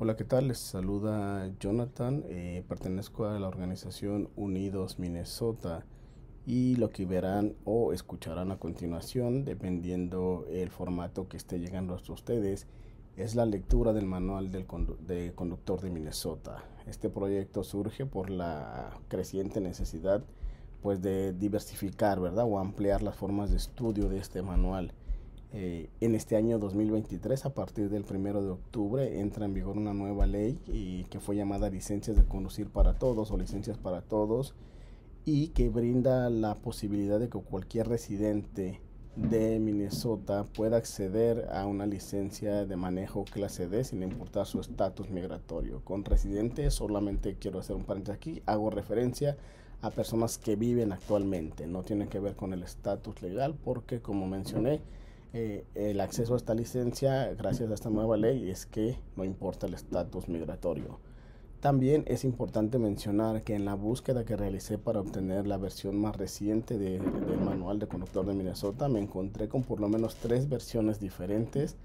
Hola, ¿qué tal? Les saluda Jonathan. Eh, pertenezco a la organización Unidos Minnesota y lo que verán o escucharán a continuación, dependiendo el formato que esté llegando hasta ustedes, es la lectura del manual del de conductor de Minnesota. Este proyecto surge por la creciente necesidad pues de diversificar, ¿verdad? O ampliar las formas de estudio de este manual. Eh, en este año 2023, a partir del 1 de octubre, entra en vigor una nueva ley y que fue llamada licencias de conducir para todos o licencias para todos y que brinda la posibilidad de que cualquier residente de Minnesota pueda acceder a una licencia de manejo clase D sin importar su estatus migratorio. Con residentes solamente quiero hacer un paréntesis aquí, hago referencia a personas que viven actualmente, no tiene que ver con el estatus legal porque como mencioné, eh, el acceso a esta licencia, gracias a esta nueva ley, es que no importa el estatus migratorio. También es importante mencionar que en la búsqueda que realicé para obtener la versión más reciente del manual de conductor de Minnesota, me encontré con por lo menos tres versiones diferentes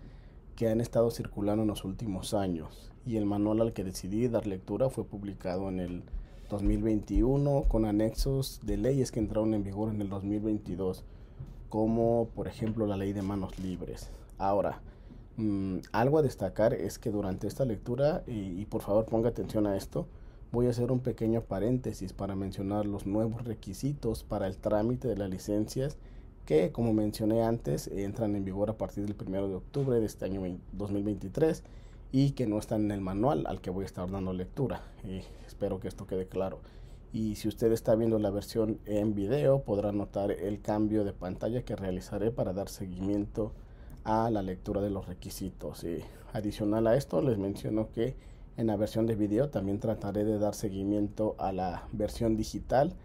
que han estado circulando en los últimos años. Y el manual al que decidí dar lectura fue publicado en el 2021 con anexos de leyes que entraron en vigor en el 2022 como por ejemplo la ley de manos libres. Ahora, mm, algo a destacar es que durante esta lectura, y, por favor ponga atención a esto, voy a hacer un pequeño paréntesis para mencionar los nuevos requisitos para el trámite de las licencias que, como mencioné antes, entran en vigor a partir del 1 de octubre de este año 2023 y que no están en el manual al que voy a estar dando lectura. Y espero que esto quede claro y si usted está viendo la versión en video podrá notar el cambio de pantalla que realizaré para dar seguimiento a la lectura de los requisitos. Y adicional a esto les menciono que en la versión de video también trataré de dar seguimiento a la versión digital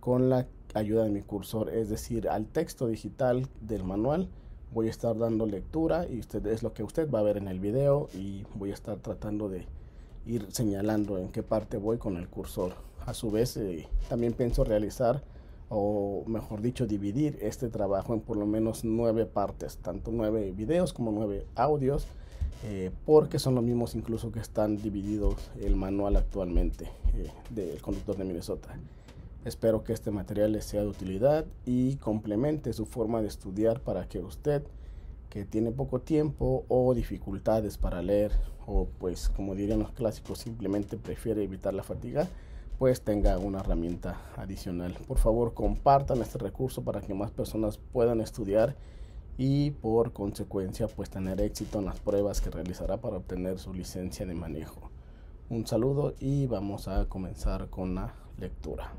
con la ayuda de mi cursor, es decir, al texto digital del manual. Voy a estar dando lectura y usted es lo que usted va a ver en el video y voy a estar tratando de ir señalando en qué parte voy con el cursor. A su vez, eh, también pienso realizar, o mejor dicho, dividir este trabajo en por lo menos nueve partes, tanto nueve videos como nueve audios, eh, porque son los mismos incluso que están divididos el manual actualmente eh, del conductor de Minnesota. Espero que este material les sea de utilidad y complemente su forma de estudiar para que usted que tiene poco tiempo o dificultades para leer o pues como dirían los clásicos simplemente prefiere evitar la fatiga pues tenga una herramienta adicional. Por favor, compartan este recurso para que más personas puedan estudiar y por consecuencia pues tener éxito en las pruebas que realizará para obtener su licencia de manejo. Un saludo y vamos a comenzar con la lectura.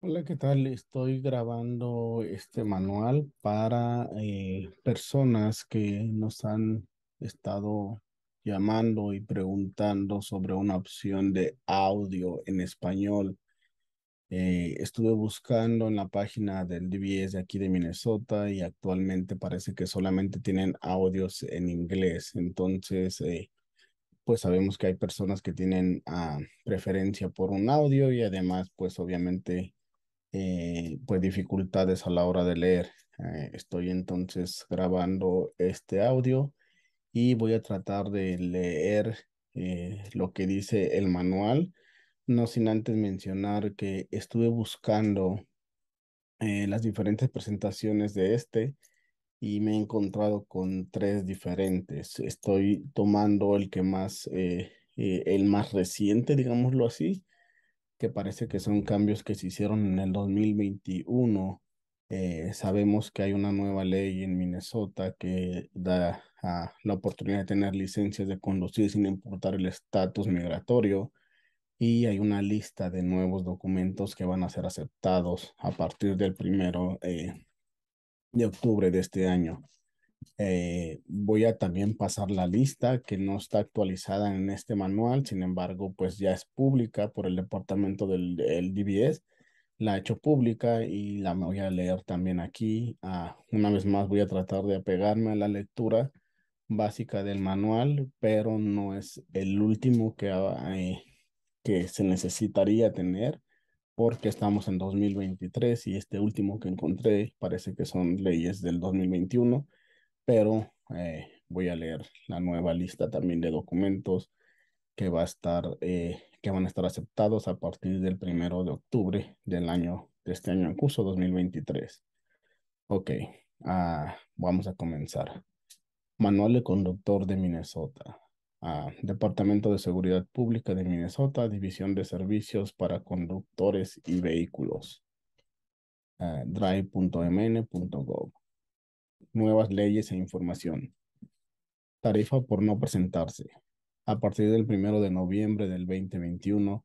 Hola, ¿qué tal? Estoy grabando este manual para eh, personas que nos han estado llamando y preguntando sobre una opción de audio en español. Eh, estuve buscando en la página del DBS de aquí de Minnesota y actualmente parece que solamente tienen audios en inglés. Entonces, eh, pues sabemos que hay personas que tienen ah, preferencia por un audio y además, pues obviamente, eh, pues dificultades a la hora de leer. estoy entonces grabando este audio y voy a tratar de leer eh, lo que dice el manual, no sin antes mencionar que estuve buscando eh, las diferentes presentaciones de este y me he encontrado con tres diferentes. Estoy tomando el que más, eh, el más reciente, digámoslo así, que parece que son cambios que se hicieron en el 2021 eh, sabemos que hay una nueva ley en Minnesota que da ah, la oportunidad de tener licencias de conducir sin importar el estatus migratorio y hay una lista de nuevos documentos que van a ser aceptados a partir del primero eh, de octubre de este año. Eh, voy a también pasar la lista que no está actualizada en este manual, sin embargo, pues ya es pública por el departamento del, del DBS la he hecho pública y la voy a leer también aquí. Ah, una vez más voy a tratar de apegarme a la lectura básica del manual, pero no es el último que, ah, eh, que se necesitaría tener porque estamos en 2023 y este último que encontré parece que son leyes del 2021, pero eh, voy a leer la nueva lista también de documentos que va a estar, eh, que van a estar aceptados a partir del primero de octubre del año, de este año en curso 2023. Ok, uh, vamos a comenzar. Manual de conductor de Minnesota. Uh, Departamento de Seguridad Pública de Minnesota, División de Servicios para Conductores y Vehículos. Uh, drive.mn.gov. Nuevas leyes e información. Tarifa por no presentarse. A partir del primero de noviembre del 2021,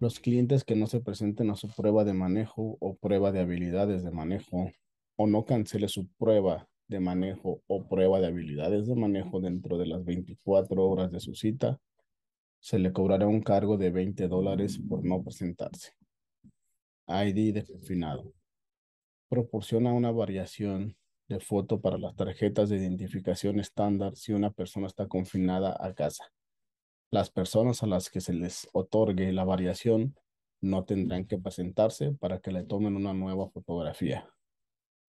los clientes que no se presenten a su prueba de manejo o prueba de habilidades de manejo o no cancele su prueba de manejo o prueba de habilidades de manejo dentro de las 24 horas de su cita, se le cobrará un cargo de 20 dólares por no presentarse. ID de confinado. Proporciona una variación de foto para las tarjetas de identificación estándar si una persona está confinada a casa. Las personas a las que se les otorgue la variación no tendrán que presentarse para que le tomen una nueva fotografía.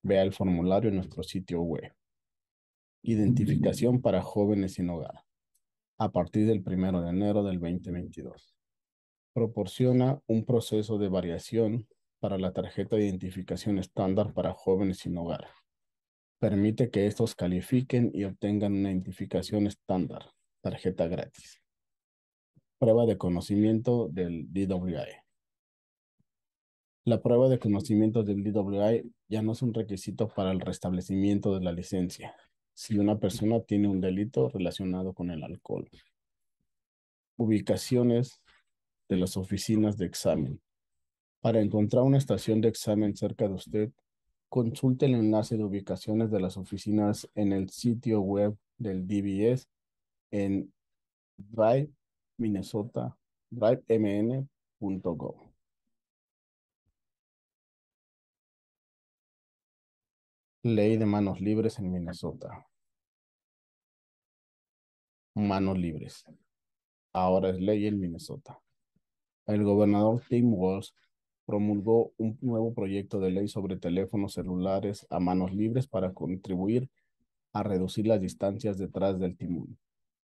Vea el formulario en nuestro sitio web. Identificación para jóvenes sin hogar. A partir del primero de enero del 2022. Proporciona un proceso de variación para la tarjeta de identificación estándar para jóvenes sin hogar. Permite que estos califiquen y obtengan una identificación estándar, tarjeta gratis. Prueba de conocimiento del DWI. La prueba de conocimiento del DWI ya no es un requisito para el restablecimiento de la licencia si una persona tiene un delito relacionado con el alcohol. Ubicaciones de las oficinas de examen. Para encontrar una estación de examen cerca de usted, consulte el enlace de ubicaciones de las oficinas en el sitio web del DBS en Drive, Minnesota, drivemn.gov. Ley de manos libres en Minnesota. Manos libres. Ahora es ley en Minnesota. El gobernador Tim Walsh promulgó un nuevo proyecto de ley sobre teléfonos celulares a manos libres para contribuir a reducir las distancias detrás del timón.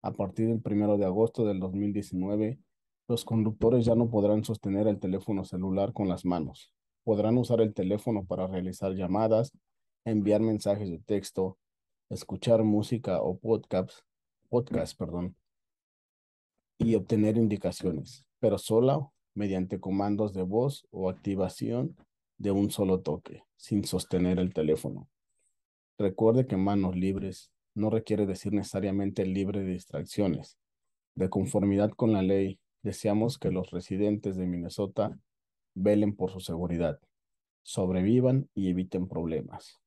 A partir del primero de agosto del 2019, los conductores ya no podrán sostener el teléfono celular con las manos. Podrán usar el teléfono para realizar llamadas, enviar mensajes de texto, escuchar música o podcasts, podcast, perdón, y obtener indicaciones, pero solo mediante comandos de voz o activación de un solo toque, sin sostener el teléfono. Recuerde que manos libres no requiere decir necesariamente libre de distracciones. De conformidad con la ley, deseamos que los residentes de Minnesota velen por su seguridad, sobrevivan y eviten problemas.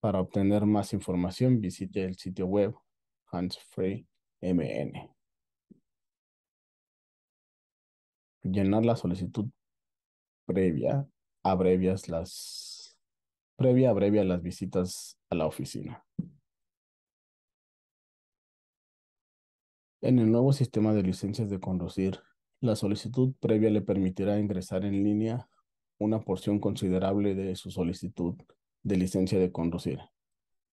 Para obtener más información, visite el sitio web Handsfree MN. Llenar la solicitud previa abrevias las previa abrevia las visitas a la oficina. En el nuevo sistema de licencias de conducir, la solicitud previa le permitirá ingresar en línea una porción considerable de su solicitud de licencia de conducir,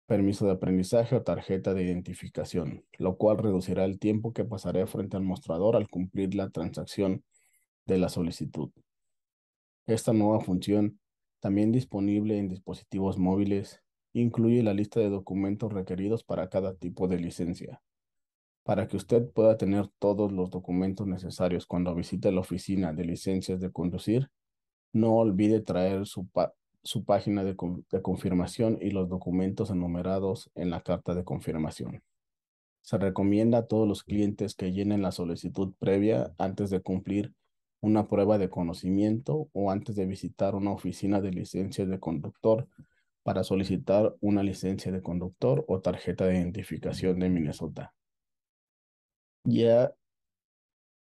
permiso de aprendizaje o tarjeta de identificación, lo cual reducirá el tiempo que pasaré frente al mostrador al cumplir la transacción de la solicitud. Esta nueva función, también disponible en dispositivos móviles, incluye la lista de documentos requeridos para cada tipo de licencia. Para que usted pueda tener todos los documentos necesarios cuando visite la oficina de licencias de conducir, no olvide traer su, página de confirmación y los documentos enumerados en la carta de confirmación. Se recomienda a todos los clientes que llenen la solicitud previa antes de cumplir una prueba de conocimiento o antes de visitar una oficina de licencias de conductor para solicitar una licencia de conductor o tarjeta de identificación de Minnesota. Ya,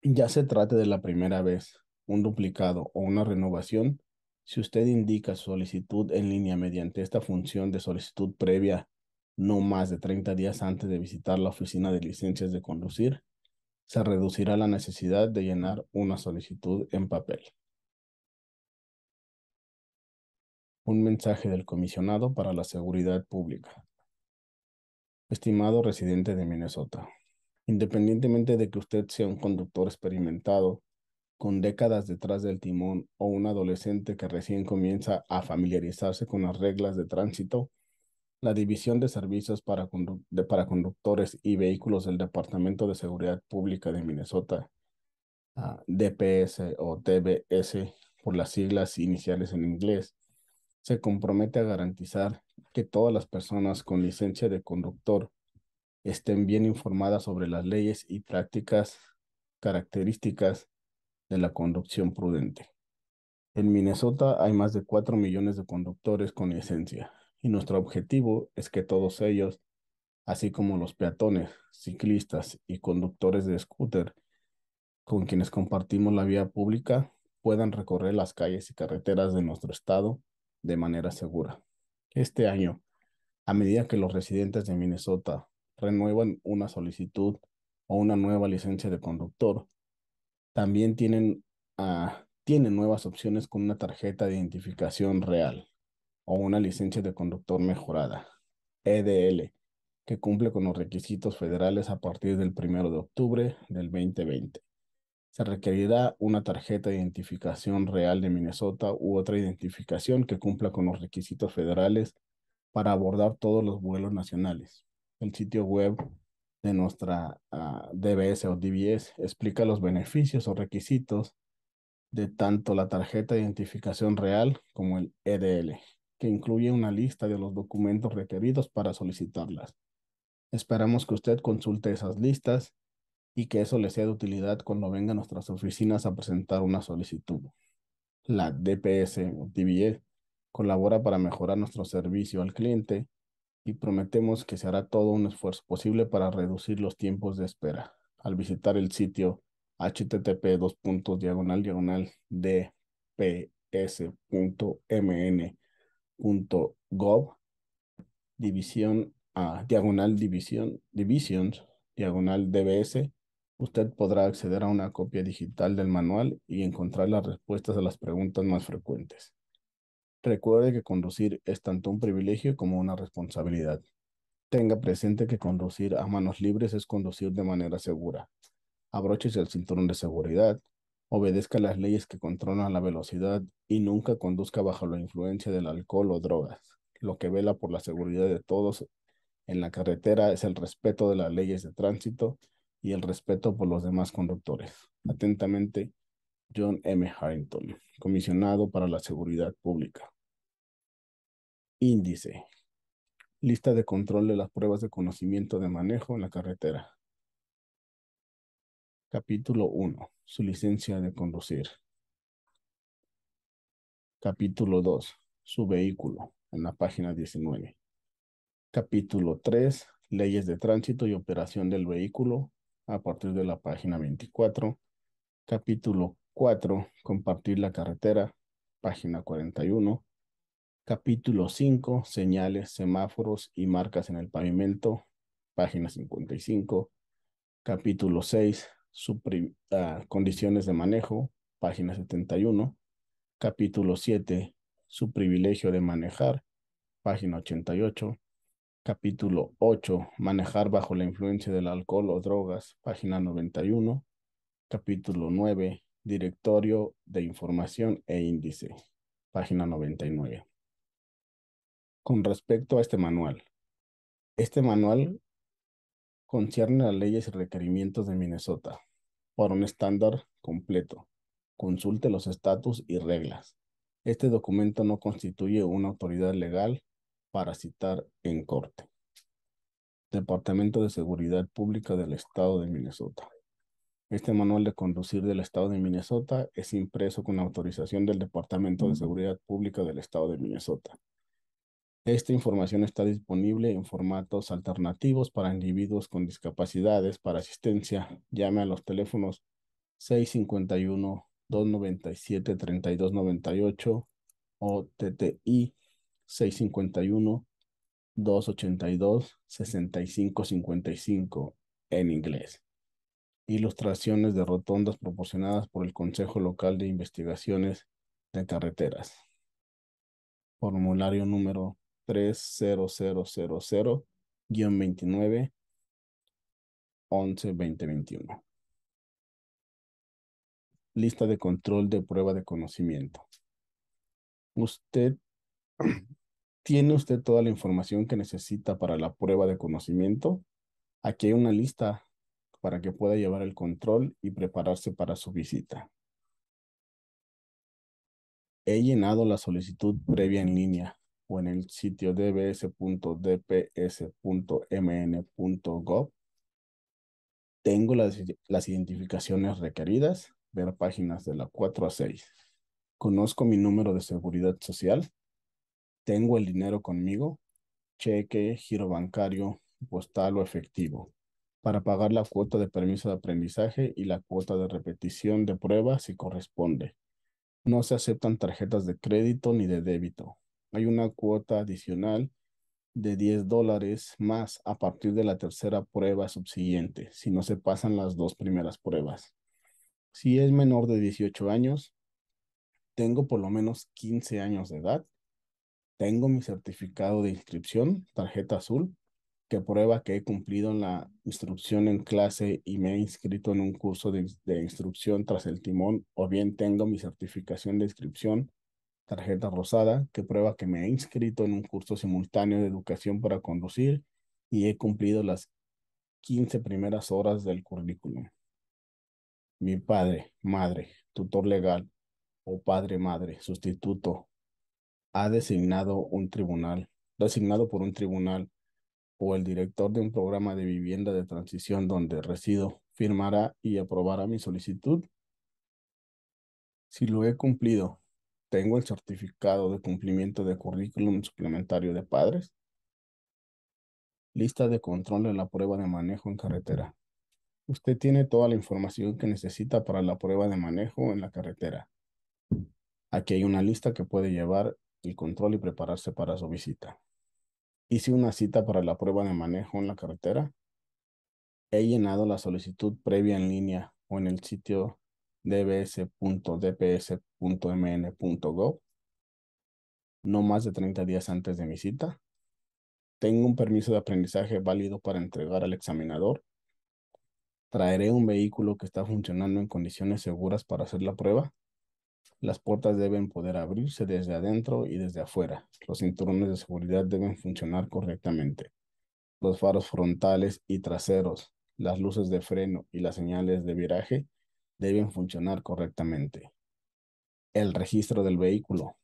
ya se trate de la primera vez, un duplicado o una renovación, si usted indica solicitud en línea mediante esta función de solicitud previa no más de 30 días antes de visitar la oficina de licencias de conducir, se reducirá la necesidad de llenar una solicitud en papel. Un mensaje del comisionado para la seguridad pública. Estimado residente de Minnesota, independientemente de que usted sea un conductor experimentado, con décadas detrás del timón o un adolescente que recién comienza a familiarizarse con las reglas de tránsito, la División de Servicios para, Conductores y Vehículos del Departamento de Seguridad Pública de Minnesota, DPS o TBS por las siglas iniciales en inglés, se compromete a garantizar que todas las personas con licencia de conductor estén bien informadas sobre las leyes y prácticas características de la conducción prudente. En Minnesota hay más de 4 millones de conductores con licencia y nuestro objetivo es que todos ellos, así como los peatones, ciclistas y conductores de scooter con quienes compartimos la vía pública, puedan recorrer las calles y carreteras de nuestro estado de manera segura. Este año, a medida que los residentes de Minnesota renuevan una solicitud o una nueva licencia de conductor, también tienen, uh, tienen nuevas opciones con una tarjeta de identificación real o una licencia de conductor mejorada, EDL, que cumple con los requisitos federales a partir del 1 de octubre del 2020. Se requerirá una tarjeta de identificación real de Minnesota u otra identificación que cumpla con los requisitos federales para abordar todos los vuelos nacionales. El sitio web de nuestra uh, DBS o DBS explica los beneficios o requisitos de tanto la tarjeta de identificación real como el EDL que incluye una lista de los documentos requeridos para solicitarlas. Esperamos que usted consulte esas listas y que eso le sea de utilidad cuando venga a nuestras oficinas a presentar una solicitud. La DPS o DBE colabora para mejorar nuestro servicio al cliente y prometemos que se hará todo un esfuerzo posible para reducir los tiempos de espera. Al visitar el sitio http diagonal diagonal dps.mn .gov, división a diagonal división, divisions, usted podrá acceder a una copia digital del manual y encontrar las respuestas a las preguntas más frecuentes. Recuerde que conducir es tanto un privilegio como una responsabilidad. Tenga presente que conducir a manos libres es conducir de manera segura. Abróchese el cinturón de seguridad, obedezca las leyes que controlan la velocidad y nunca conduzca bajo la influencia del alcohol o drogas. Lo que vela por la seguridad de todos en la carretera es el respeto de las leyes de tránsito y el respeto por los demás conductores. Atentamente, John M. Harrington, comisionado para la seguridad pública. Índice. Lista de control de las pruebas de conocimiento de manejo en la carretera. Capítulo 1. Su licencia de conducir. Capítulo 2. Su vehículo, en la página 19. Capítulo 3. Leyes de tránsito y operación del vehículo, a partir de la página 24. Capítulo 4. Compartir la carretera, página 41. Capítulo 5. Señales, semáforos y marcas en el pavimento, página 55. Capítulo 6 uh, condiciones de manejo, página 71, capítulo 7, su privilegio de manejar, página 88, capítulo 8, manejar bajo la influencia del alcohol o drogas, página 91, capítulo 9, directorio de información e índice, página 99. Con respecto a este manual, este manual concierne a leyes y requerimientos de Minnesota para un estándar completo. Consulte los estatus y reglas. Este documento no constituye una autoridad legal para citar en corte. Departamento de Seguridad Pública del Estado de Minnesota. Este manual de conducir del Estado de Minnesota es impreso con autorización del Departamento de Seguridad Pública del Estado de Minnesota. Esta información está disponible en formatos alternativos para individuos con discapacidades. Para asistencia, llame a los teléfonos 651-297-3298 o TTI 651-282-6555 en inglés. Ilustraciones de rotondas proporcionadas por el Consejo Local de Investigaciones de Carreteras. formulario número 30000-29 11 2021. Lista de control de prueba de conocimiento. Usted tiene usted toda la información que necesita para la prueba de conocimiento. Aquí hay una lista para que pueda llevar el control y prepararse para su visita. He llenado la solicitud previa en línea o en el sitio dbs.dps.mn.gov. Tengo las, las identificaciones requeridas, ver páginas de la 4 a 6. Conozco mi número de seguridad social. Tengo el dinero conmigo, cheque, giro bancario, postal o efectivo, para pagar la cuota de permiso de aprendizaje y la cuota de repetición de prueba si corresponde. No se aceptan tarjetas de crédito ni de débito. Hay una cuota adicional de 10 dólares más a partir de la tercera prueba subsiguiente, si no se pasan las dos primeras pruebas. Si es menor de 18 años, tengo por lo menos 15 años de edad, tengo mi certificado de inscripción, tarjeta azul, que prueba que he cumplido la instrucción en clase y me he inscrito en un curso de, instrucción tras el timón, o bien tengo mi certificación de inscripción, tarjeta rosada, que prueba que me he inscrito en un curso simultáneo de educación para conducir y he cumplido las 15 primeras horas del currículum. Mi padre, madre, tutor legal o padre, madre, sustituto, ha designado un tribunal, designado por un tribunal o el director de un programa de vivienda de transición donde resido firmará y aprobará mi solicitud. Si lo he cumplido, tengo el certificado de cumplimiento de currículum suplementario de padres. Lista de control de la prueba de manejo en carretera. Usted tiene toda la información que necesita para la prueba de manejo en la carretera. Aquí hay una lista que puede llevar el control y prepararse para su visita. Hice una cita para la prueba de manejo en la carretera. He llenado la solicitud previa en línea o en el sitio dbs.dps.mn.gov no más de 30 días antes de mi cita. Tengo un permiso de aprendizaje válido para entregar al examinador. Traeré un vehículo que está funcionando en condiciones seguras para hacer la prueba. Las puertas deben poder abrirse desde adentro y desde afuera. Los cinturones de seguridad deben funcionar correctamente. Los faros frontales y traseros, las luces de freno y las señales de viraje deben funcionar correctamente. El registro del vehículo,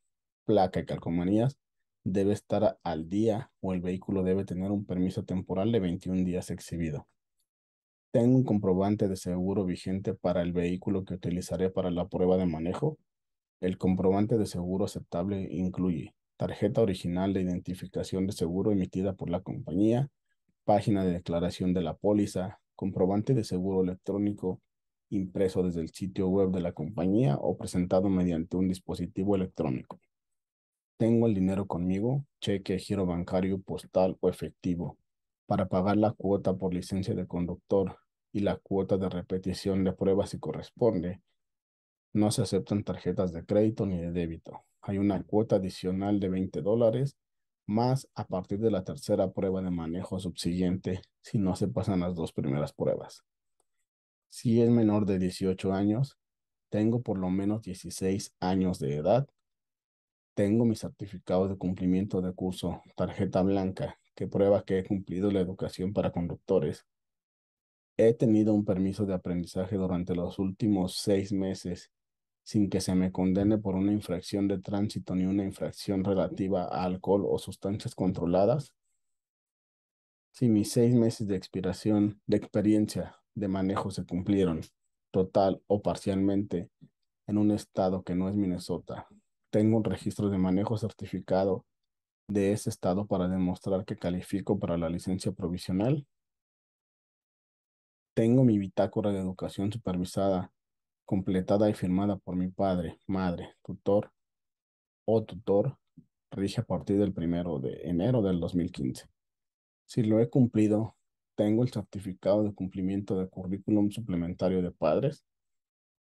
placa y calcomanías debe estar al día o el vehículo debe tener un permiso temporal de 21 días exhibido. Tengo un comprobante de seguro vigente para el vehículo que utilizaré para la prueba de manejo el comprobante de seguro aceptable incluye tarjeta original de identificación de seguro emitida por la compañía, página de declaración de la póliza, comprobante de seguro electrónico impreso desde el sitio web de la compañía o presentado mediante un dispositivo electrónico. Tengo el dinero conmigo, cheque, giro bancario, postal o efectivo, para pagar la cuota por licencia de conductor y la cuota de repetición de prueba si corresponde, no se aceptan tarjetas de crédito ni de débito. Hay una cuota adicional de 20 dólares más a partir de la tercera prueba de manejo subsiguiente si no se pasan las dos primeras pruebas. Si es menor de 18 años, tengo por lo menos 16 años de edad, tengo mi certificado de cumplimiento de curso, tarjeta blanca, que prueba que he cumplido la educación para conductores. He tenido un permiso de aprendizaje durante los últimos seis meses sin que se me condene por una infracción de tránsito ni una infracción relativa a alcohol o sustancias controladas. Si mis seis meses de expiración de experiencia de manejo se cumplieron total o parcialmente en un estado que no es Minnesota, tengo un registro de manejo certificado de ese estado para demostrar que califico para la licencia provisional. Tengo mi bitácora de educación supervisada completada y firmada por mi padre, madre, tutor o tutor, rige a partir del primero de enero del 2015. Si lo he cumplido, tengo el certificado de cumplimiento de currículum suplementario de padres.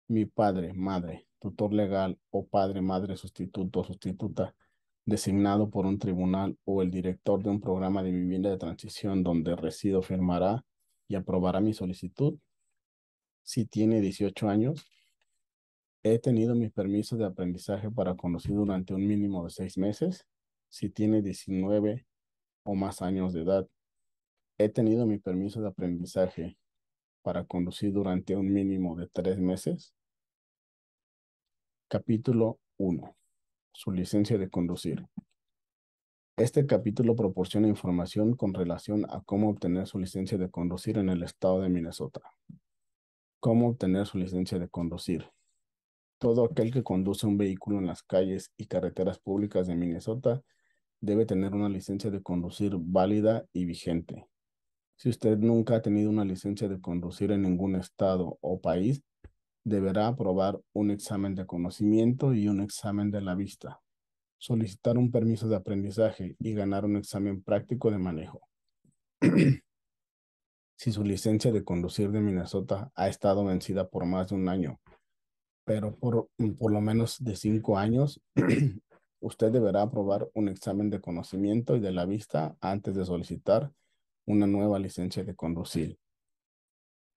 Mi padre, madre, tutor legal o padre, madre, sustituto o sustituta designado por un tribunal o el director de un programa de vivienda de transición donde resido firmará y aprobará mi solicitud. Si tiene 18 años, he tenido mi permiso de aprendizaje para conducir durante un mínimo de seis meses. Si tiene 19 o más años de edad, he tenido mi permiso de aprendizaje para conducir durante un mínimo de tres meses. Capítulo 1. Su licencia de conducir. Este capítulo proporciona información con relación a cómo obtener su licencia de conducir en el estado de Minnesota. ¿Cómo obtener su licencia de conducir? Todo aquel que conduce un vehículo en las calles y carreteras públicas de Minnesota debe tener una licencia de conducir válida y vigente. Si usted nunca ha tenido una licencia de conducir en ningún estado o país, deberá aprobar un examen de conocimiento y un examen de la vista, solicitar un permiso de aprendizaje y ganar un examen práctico de manejo. si su licencia de conducir de Minnesota ha estado vencida por más de un año, pero por, por lo menos de cinco años, usted deberá aprobar un examen de conocimiento y de la vista antes de solicitar una nueva licencia de conducir.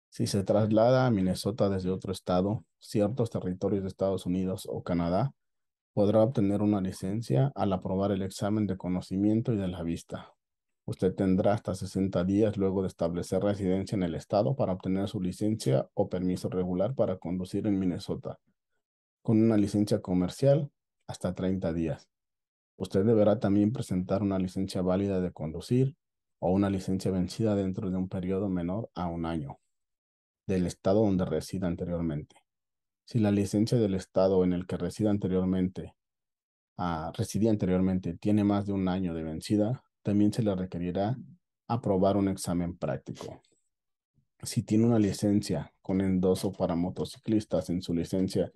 Si se traslada a Minnesota desde otro estado, ciertos territorios de Estados Unidos o Canadá, podrá obtener una licencia al aprobar el examen de conocimiento y de la vista. Usted tendrá hasta 60 días luego de establecer residencia en el estado para obtener su licencia o permiso regular para conducir en Minnesota. Con una licencia comercial, hasta 30 días. Usted deberá también presentar una licencia válida de conducir o una licencia vencida dentro de un periodo menor a un año del estado donde resida anteriormente. Si la licencia del estado en el que resida anteriormente, ah, residía anteriormente tiene más de un año de vencida, también se le requerirá aprobar un examen práctico. Si tiene una licencia con endoso para motociclistas en su licencia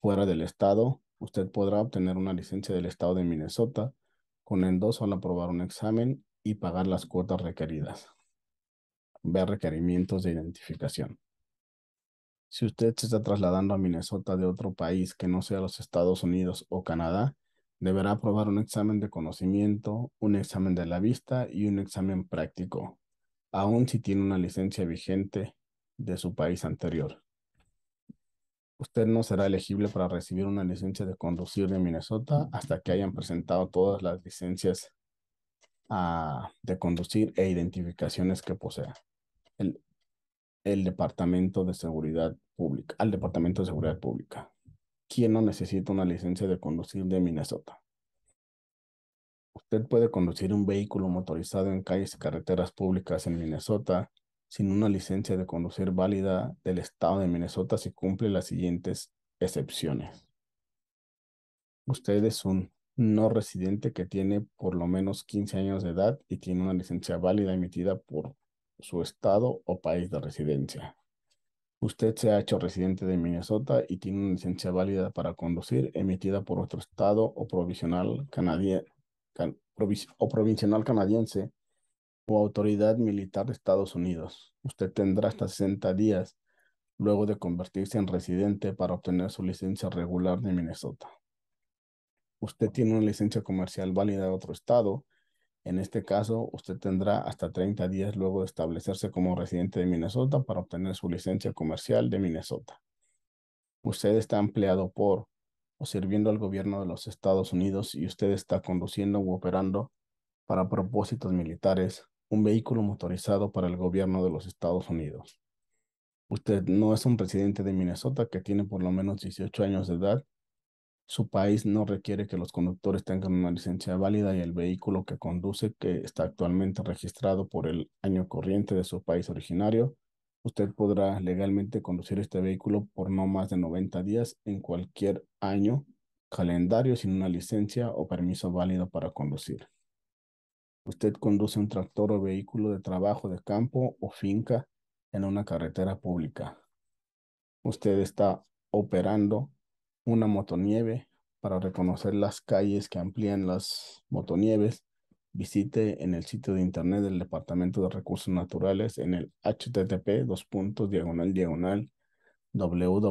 fuera del estado, usted podrá obtener una licencia del estado de Minnesota con endoso al aprobar un examen y pagar las cuotas requeridas ver requerimientos de identificación. Si usted se está trasladando a Minnesota de otro país que no sea los Estados Unidos o Canadá, deberá aprobar un examen de conocimiento, un examen de la vista y un examen práctico, aun si tiene una licencia vigente de su país anterior. Usted no será elegible para recibir una licencia de conducir de Minnesota hasta que hayan presentado todas las licencias ah, de conducir e identificaciones que posea el, el Departamento de Seguridad Pública, al Departamento de Seguridad Pública. ¿Quién no necesita una licencia de conducir de Minnesota? Usted puede conducir un vehículo motorizado en calles y carreteras públicas en Minnesota sin una licencia de conducir válida del estado de Minnesota si cumple las siguientes excepciones. Usted es un no residente que tiene por lo menos 15 años de edad y tiene una licencia válida emitida por su estado o país de residencia. Usted se ha hecho residente de Minnesota y tiene una licencia válida para conducir emitida por otro estado o provisional, o canadiense o autoridad militar de Estados Unidos. Usted tendrá hasta 60 días luego de convertirse en residente para obtener su licencia regular de Minnesota. Usted tiene una licencia comercial válida de otro estado en este caso, usted tendrá hasta 30 días luego de establecerse como residente de Minnesota para obtener su licencia comercial de Minnesota. Usted está empleado por o sirviendo al gobierno de los Estados Unidos y usted está conduciendo u operando para propósitos militares un vehículo motorizado para el gobierno de los Estados Unidos. Usted no es un residente de Minnesota que tiene por lo menos 18 años de edad su país no requiere que los conductores tengan una licencia válida y el vehículo que conduce, que está actualmente registrado por el año corriente de su país originario, usted podrá legalmente conducir este vehículo por no más de 90 días en cualquier año calendario sin una licencia o permiso válido para conducir. Usted conduce un tractor o vehículo de trabajo de campo o finca en una carretera pública. Usted está operando una motonieve para reconocer las calles que amplían las motonieves. Visite en el sitio de internet del Departamento de Recursos Naturales en el http dos puntos diagonal diagonal www.dnr.state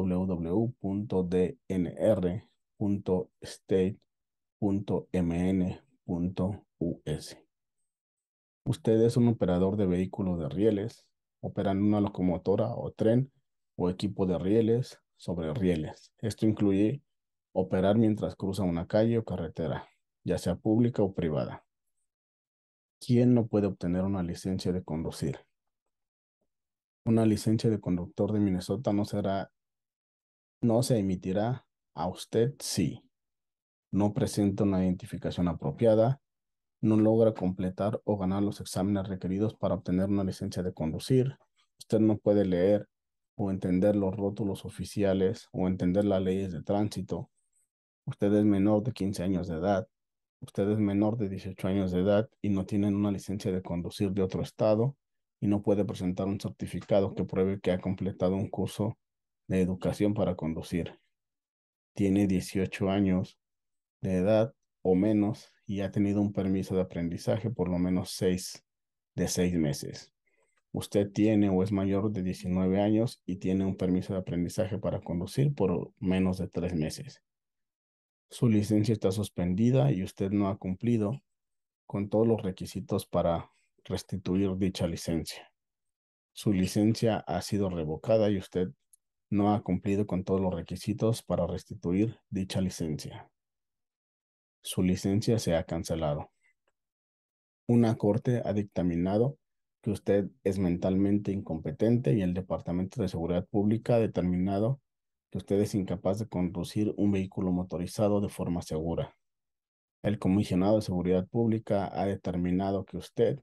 Usted es un operador de vehículos de rieles, operan una locomotora o tren o equipo de rieles sobre rieles. Esto incluye operar mientras cruza una calle o carretera, ya sea pública o privada. ¿Quién no puede obtener una licencia de conducir? Una licencia de conductor de Minnesota no será, no se emitirá a usted si no presenta una identificación apropiada, no logra completar o ganar los exámenes requeridos para obtener una licencia de conducir, usted no puede leer o entender los rótulos oficiales o entender las leyes de tránsito, usted es menor de 15 años de edad, usted es menor de 18 años de edad y no tiene una licencia de conducir de otro estado y no puede presentar un certificado que pruebe que ha completado un curso de educación para conducir. Tiene 18 años de edad o menos y ha tenido un permiso de aprendizaje por lo menos seis de seis meses. Usted tiene o es mayor de 19 años y tiene un permiso de aprendizaje para conducir por menos de tres meses. Su licencia está suspendida y usted no ha cumplido con todos los requisitos para restituir dicha licencia. Su licencia ha sido revocada y usted no ha cumplido con todos los requisitos para restituir dicha licencia. Su licencia se ha cancelado. Una corte ha dictaminado que usted es mentalmente incompetente y el Departamento de Seguridad Pública ha determinado que usted es incapaz de conducir un vehículo motorizado de forma segura. El comisionado de Seguridad Pública ha determinado que usted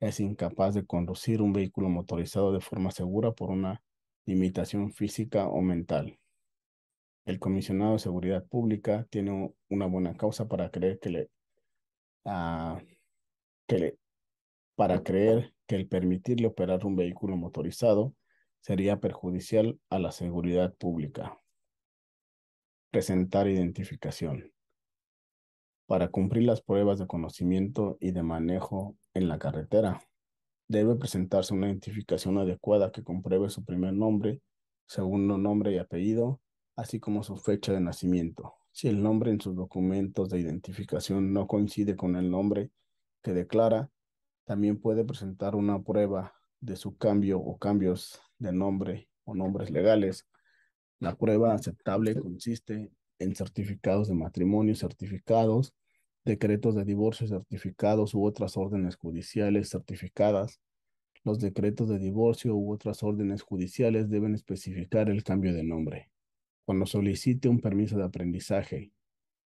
es incapaz de conducir un vehículo motorizado de forma segura por una limitación física o mental. El comisionado de Seguridad Pública tiene una buena causa para creer que le, ah, que le para creer que el permitirle operar un vehículo motorizado sería perjudicial a la seguridad pública. Presentar identificación. Para cumplir las pruebas de conocimiento y de manejo en la carretera, debe presentarse una identificación adecuada que compruebe su primer nombre, segundo nombre y apellido, así como su fecha de nacimiento. Si el nombre en sus documentos de identificación no coincide con el nombre que declara, también puede presentar una prueba de su cambio o cambios de nombre o nombres legales. La prueba aceptable consiste en certificados de matrimonio certificados, decretos de divorcio certificados u otras órdenes judiciales certificadas. Los decretos de divorcio u otras órdenes judiciales deben especificar el cambio de nombre. Cuando solicite un permiso de aprendizaje,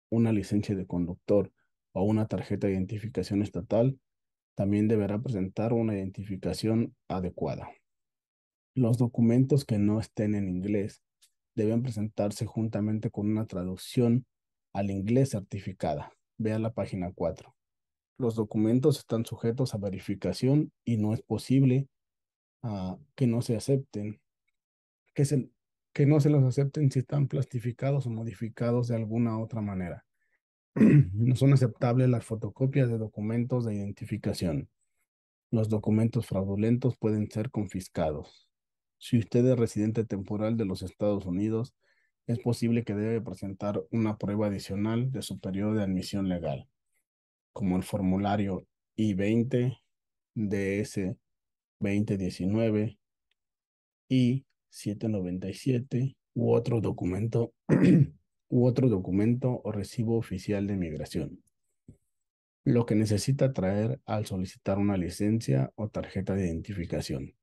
una licencia de conductor o una tarjeta de identificación estatal, también deberá presentar una identificación adecuada. Los documentos que no estén en inglés deben presentarse juntamente con una traducción al inglés certificada. Vea la página 4. Los documentos están sujetos a verificación y no es posible ah, que no se acepten, que, que no se los acepten si están plastificados o modificados de alguna otra manera. no son aceptables las fotocopias de documentos de identificación. Los documentos fraudulentos pueden ser confiscados. Si usted es residente temporal de los Estados Unidos, es posible que debe presentar una prueba adicional de su periodo de admisión legal, como el formulario I-20, DS 2019 y 797 u otro documento u otro documento o recibo oficial de migración. Lo que necesita traer al solicitar una licencia o tarjeta de identificación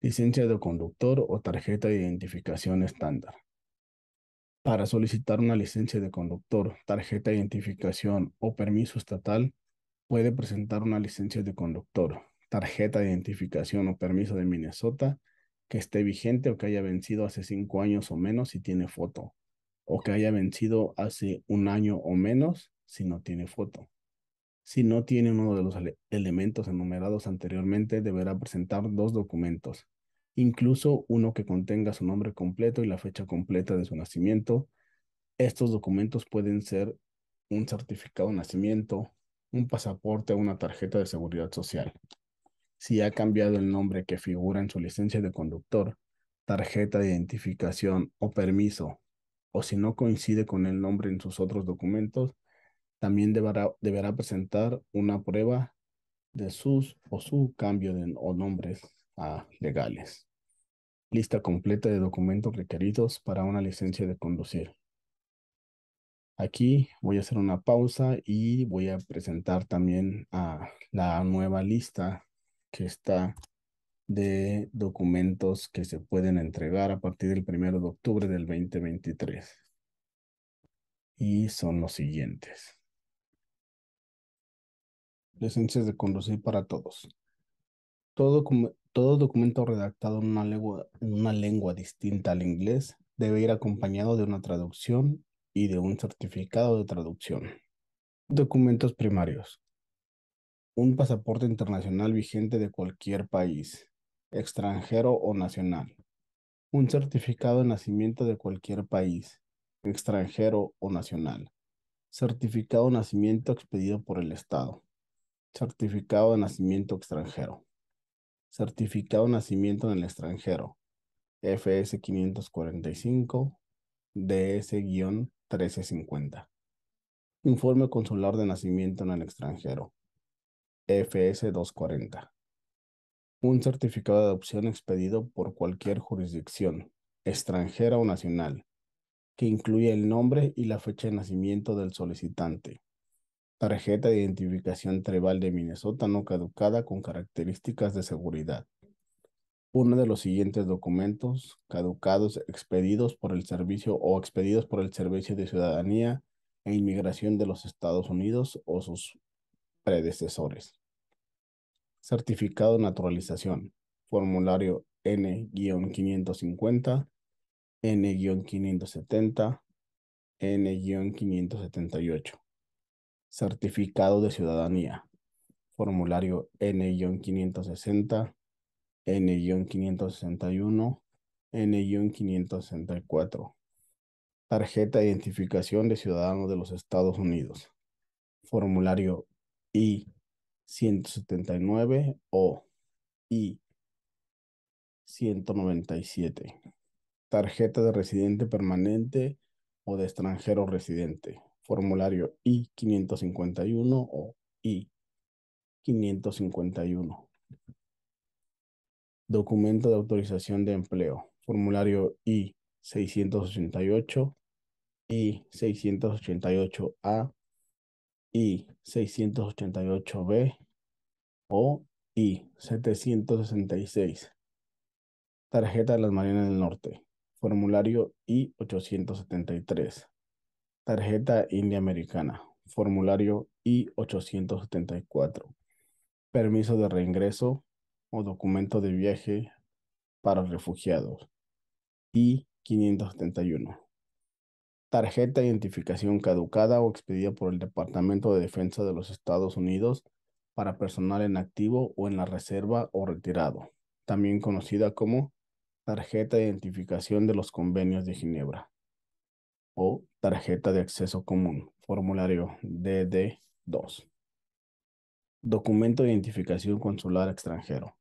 licencia de conductor o tarjeta de identificación estándar. Para solicitar una licencia de conductor, tarjeta de identificación o permiso estatal, puede presentar una licencia de conductor, tarjeta de identificación o permiso de Minnesota que esté vigente o que haya vencido hace cinco años o menos si tiene foto, o que haya vencido hace un año o menos si no tiene foto. Si no tiene uno de los elementos enumerados anteriormente, deberá presentar dos documentos, incluso uno que contenga su nombre completo y la fecha completa de su nacimiento. Estos documentos pueden ser un certificado de nacimiento, un pasaporte o una tarjeta de seguridad social. Si ha cambiado el nombre que figura en su licencia de conductor, tarjeta de identificación o permiso, o si no coincide con el nombre en sus otros documentos, También deberá, deberá presentar una prueba de sus o su cambio de o nombres a legales. Lista completa de documentos requeridos para una licencia de conducir. Aquí voy a hacer una pausa y voy a presentar también a la nueva lista que está de documentos que se pueden entregar a partir del primero de octubre del 2023. Y son los siguientes. Licencias de conducir para todos. Todo, todo documento redactado en una, lengua, en una lengua distinta al inglés debe ir acompañado de una traducción y de un certificado de traducción. Documentos primarios. Un pasaporte internacional vigente de cualquier país, extranjero o nacional. Un certificado de nacimiento de cualquier país, extranjero o nacional. Certificado de nacimiento expedido por el Estado. Certificado de nacimiento extranjero. Certificado de nacimiento en el extranjero. FS 545, DS-1350. Informe consular de nacimiento en el extranjero. FS 240 un certificado de adopción expedido por cualquier jurisdicción, extranjera o nacional, que incluya el nombre y la fecha de nacimiento del solicitante. Tarjeta de identificación tribal de Minnesota no caducada con características de seguridad. Uno de los siguientes documentos caducados expedidos por el servicio o expedidos por el Servicio de Ciudadanía e Inmigración de los Estados Unidos o sus predecesores. Certificado de naturalización. Formulario N-550, N-570, N-578. Certificado de ciudadanía. Formulario N-560, N-561, N-564. Tarjeta de identificación de ciudadano de los Estados Unidos. Formulario I 179 o I 197. Tarjeta de residente permanente o de extranjero residente. Formulario I 551 o I 551. Documento de autorización de empleo. Formulario I 688, I 688A I 688B o I 766. Tarjeta de las Marinas del Norte. Formulario I 873. Tarjeta India Americana. Formulario I 874. Permiso de reingreso o documento de viaje para refugiados. I 571 tarjeta de identificación caducada o expedida por el Departamento de Defensa de los Estados Unidos para personal en activo o en la reserva o retirado, también conocida como tarjeta de identificación de los convenios de Ginebra o tarjeta de acceso común, formulario DD2. Documento de identificación consular extranjero.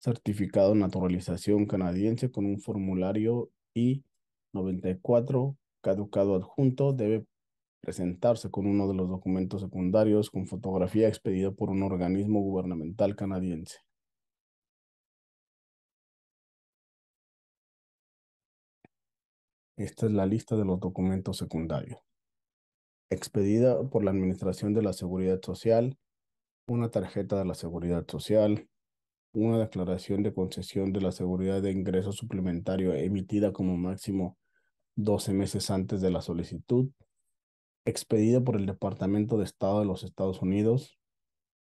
Certificado de naturalización canadiense con un formulario I-94 caducado adjunto debe presentarse con uno de los documentos secundarios con fotografía expedido por un organismo gubernamental canadiense. Esta es la lista de los documentos secundarios. Expedida por la Administración de la Seguridad Social, una tarjeta de la Seguridad Social, una declaración de concesión de la seguridad de ingreso suplementario emitida como máximo 12 meses antes de la solicitud, expedida por el Departamento de Estado de los Estados Unidos,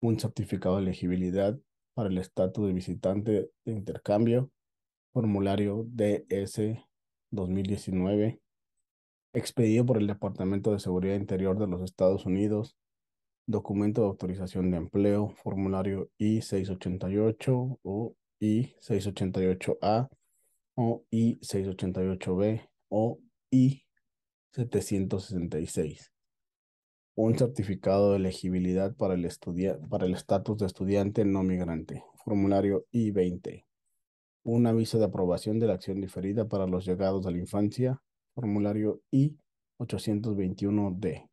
un certificado de elegibilidad para el estatus de visitante de intercambio, formulario DS 2019, expedido por el Departamento de Seguridad Interior de los Estados Unidos, documento de autorización de empleo, formulario I-688 o I-688A o I-688B o I-766. Un certificado de elegibilidad para el estatus de estudiante no migrante. Formulario I-20. Un aviso de aprobación de la acción diferida para los llegados a la infancia. Formulario I-821D.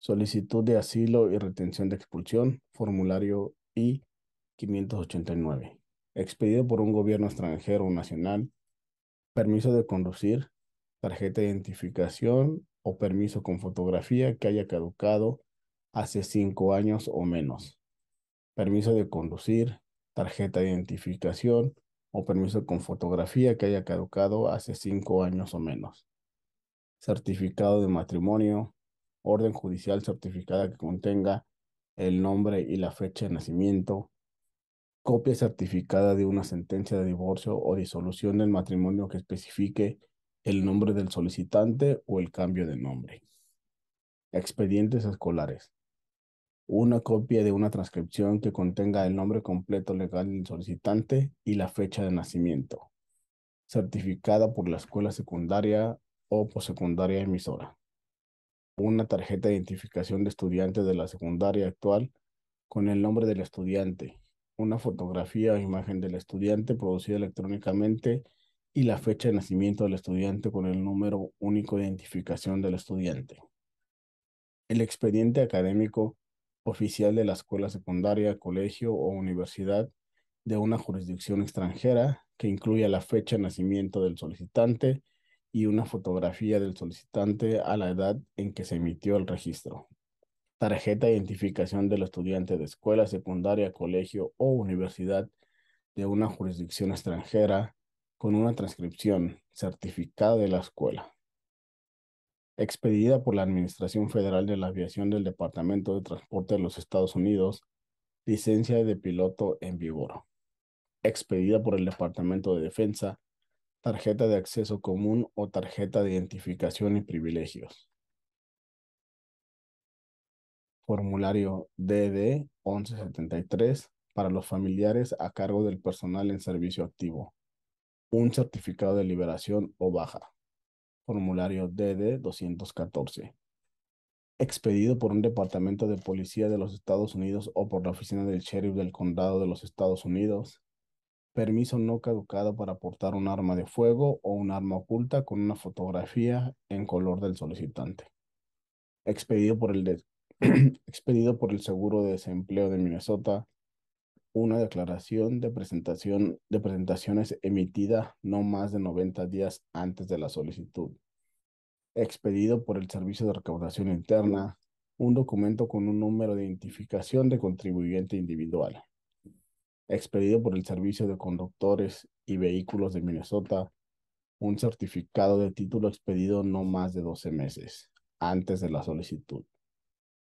Solicitud de asilo y retención de expulsión, formulario I-589. Expedido por un gobierno extranjero o nacional, permiso de conducir, tarjeta de identificación o permiso con fotografía que haya caducado hace cinco años o menos. Permiso de conducir, tarjeta de identificación o permiso con fotografía que haya caducado hace cinco años o menos. Certificado de matrimonio, orden judicial certificada que contenga el nombre y la fecha de nacimiento, copia certificada de una sentencia de divorcio o disolución del matrimonio que especifique el nombre del solicitante o el cambio de nombre. Expedientes escolares. Una copia de una transcripción que contenga el nombre completo legal del solicitante y la fecha de nacimiento. Certificada por la escuela secundaria o posecundaria emisora una tarjeta de identificación de estudiante de la secundaria actual con el nombre del estudiante, una fotografía o imagen del estudiante producida electrónicamente y la fecha de nacimiento del estudiante con el número único de identificación del estudiante. El expediente académico oficial de la escuela secundaria, colegio o universidad de una jurisdicción extranjera que incluya la fecha de nacimiento del solicitante y una fotografía del solicitante a la edad en que se emitió el registro. Tarjeta de identificación del estudiante de escuela secundaria, colegio o universidad de una jurisdicción extranjera con una transcripción certificada de la escuela. Expedida por la Administración Federal de la Aviación del Departamento de Transporte de los Estados Unidos, licencia de piloto en vigor. Expedida por el Departamento de Defensa tarjeta de acceso común o tarjeta de identificación y privilegios. Formulario DD 1173 para los familiares a cargo del personal en servicio activo. Un certificado de liberación o baja. Formulario DD 214. Expedido por un departamento de policía de los Estados Unidos o por la oficina del sheriff del condado de los Estados Unidos permiso no caducado para portar un arma de fuego o un arma oculta con una fotografía en color del solicitante. Expedido por el, expedido por el Seguro de Desempleo de Minnesota, una declaración de presentación de presentaciones emitida no más de 90 días antes de la solicitud. Expedido por el Servicio de Recaudación Interna, un documento con un número de identificación de contribuyente individual expedido por el Servicio de Conductores y Vehículos de Minnesota, un certificado de título expedido no más de 12 meses antes de la solicitud,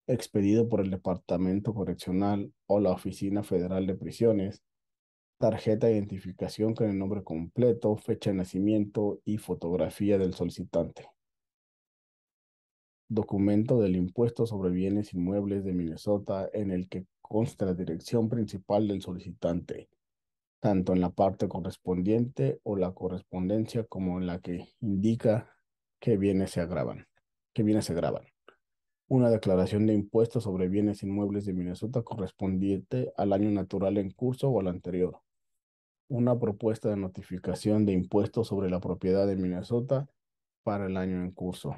expedido por el Departamento Correccional o la Oficina Federal de Prisiones, tarjeta de identificación con el nombre completo, fecha de nacimiento y fotografía del solicitante. Documento del impuesto sobre bienes inmuebles de Minnesota en el que consta la dirección principal del solicitante, tanto en la parte correspondiente o la correspondencia como en la que indica que bienes se agravan, bienes se graban. Una declaración de impuestos sobre bienes inmuebles de Minnesota correspondiente al año natural en curso o al anterior. Una propuesta de notificación de impuestos sobre la propiedad de Minnesota para el año en curso.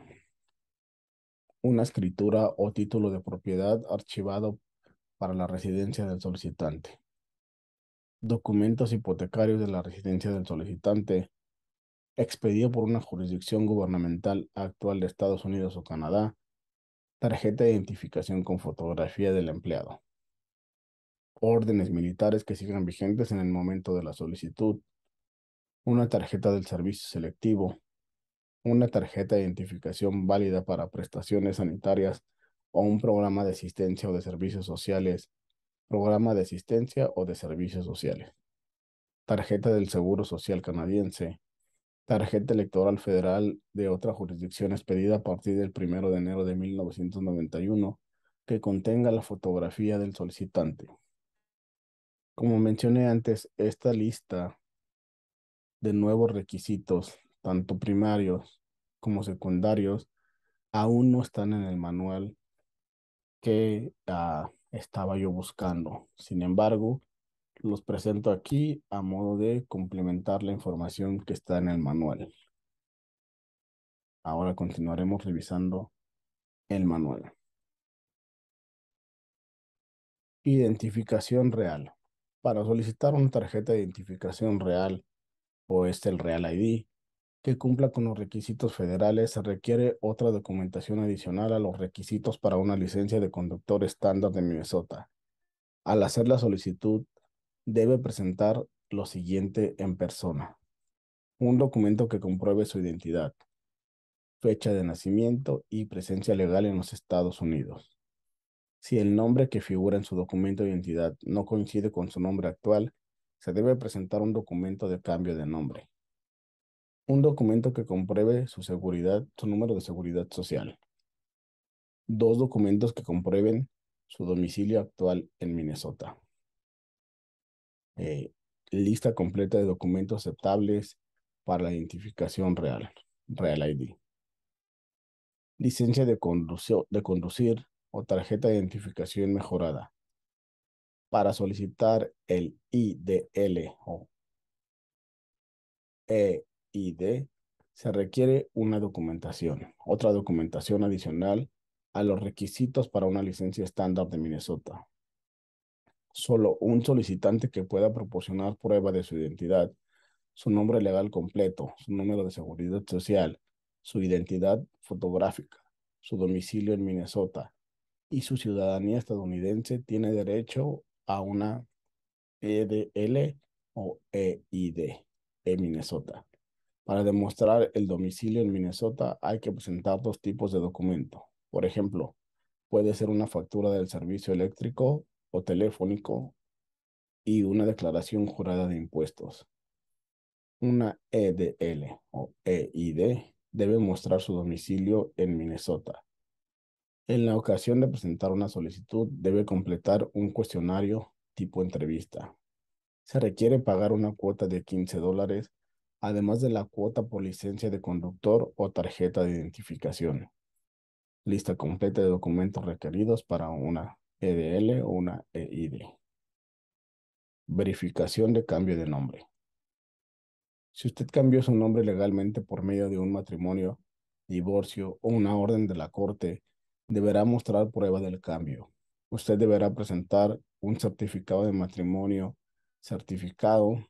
Una escritura o título de propiedad archivado para la residencia del solicitante. Documentos hipotecarios de la residencia del solicitante expedido por una jurisdicción gubernamental actual de Estados Unidos o Canadá. Tarjeta de identificación con fotografía del empleado. Órdenes militares que sigan vigentes en el momento de la solicitud. Una tarjeta del servicio selectivo. Una tarjeta de identificación válida para prestaciones sanitarias o un programa de asistencia o de servicios sociales, programa de asistencia o de servicios sociales, tarjeta del Seguro Social canadiense, tarjeta electoral federal de otra jurisdicción expedida a partir del 1 de enero de 1991 que contenga la fotografía del solicitante. Como mencioné antes, esta lista de nuevos requisitos, tanto primarios como secundarios, aún no están en el manual que ah, estaba yo buscando. Sin embargo, los presento aquí a modo de complementar la información que está en el manual. Ahora continuaremos revisando el manual. Identificación real. Para solicitar una tarjeta de identificación real o este el Real ID que cumpla con los requisitos federales, se requiere otra documentación adicional a los requisitos para una licencia de conductor estándar de Minnesota. Al hacer la solicitud, debe presentar lo siguiente en persona. Un documento que compruebe su identidad, fecha de nacimiento y presencia legal en los Estados Unidos. Si el nombre que figura en su documento de identidad no coincide con su nombre actual, se debe presentar un documento de cambio de nombre. Un documento que compruebe su seguridad, su número de seguridad social. Dos documentos que comprueben su domicilio actual en Minnesota. Eh, lista completa de documentos aceptables para la identificación real, Real ID. Licencia de, de conducir o tarjeta de identificación mejorada. Para solicitar el IDL o EID, se requiere una documentación, otra documentación adicional a los requisitos para una licencia estándar de Minnesota. Solo un solicitante que pueda proporcionar prueba de su identidad, su nombre legal completo, su número de seguridad social, su identidad fotográfica, su domicilio en Minnesota, y su ciudadanía estadounidense tiene derecho a una EDL o EID en Minnesota. Para demostrar el domicilio en Minnesota hay que presentar dos tipos de documento. Por ejemplo, puede ser una factura del servicio eléctrico o telefónico y una declaración jurada de impuestos. Una EDL o EID debe mostrar su domicilio en Minnesota en la ocasión de presentar una solicitud, debe completar un cuestionario tipo entrevista. Se requiere pagar una cuota de 15 dólares, además de la cuota por licencia de conductor o tarjeta de identificación. Lista completa de documentos requeridos para una EDL o una EID. Verificación de cambio de nombre. Si usted cambió su nombre legalmente por medio de un matrimonio, divorcio o una orden de la corte, deberá mostrar prueba del cambio. Usted deberá presentar un certificado de matrimonio, certificado,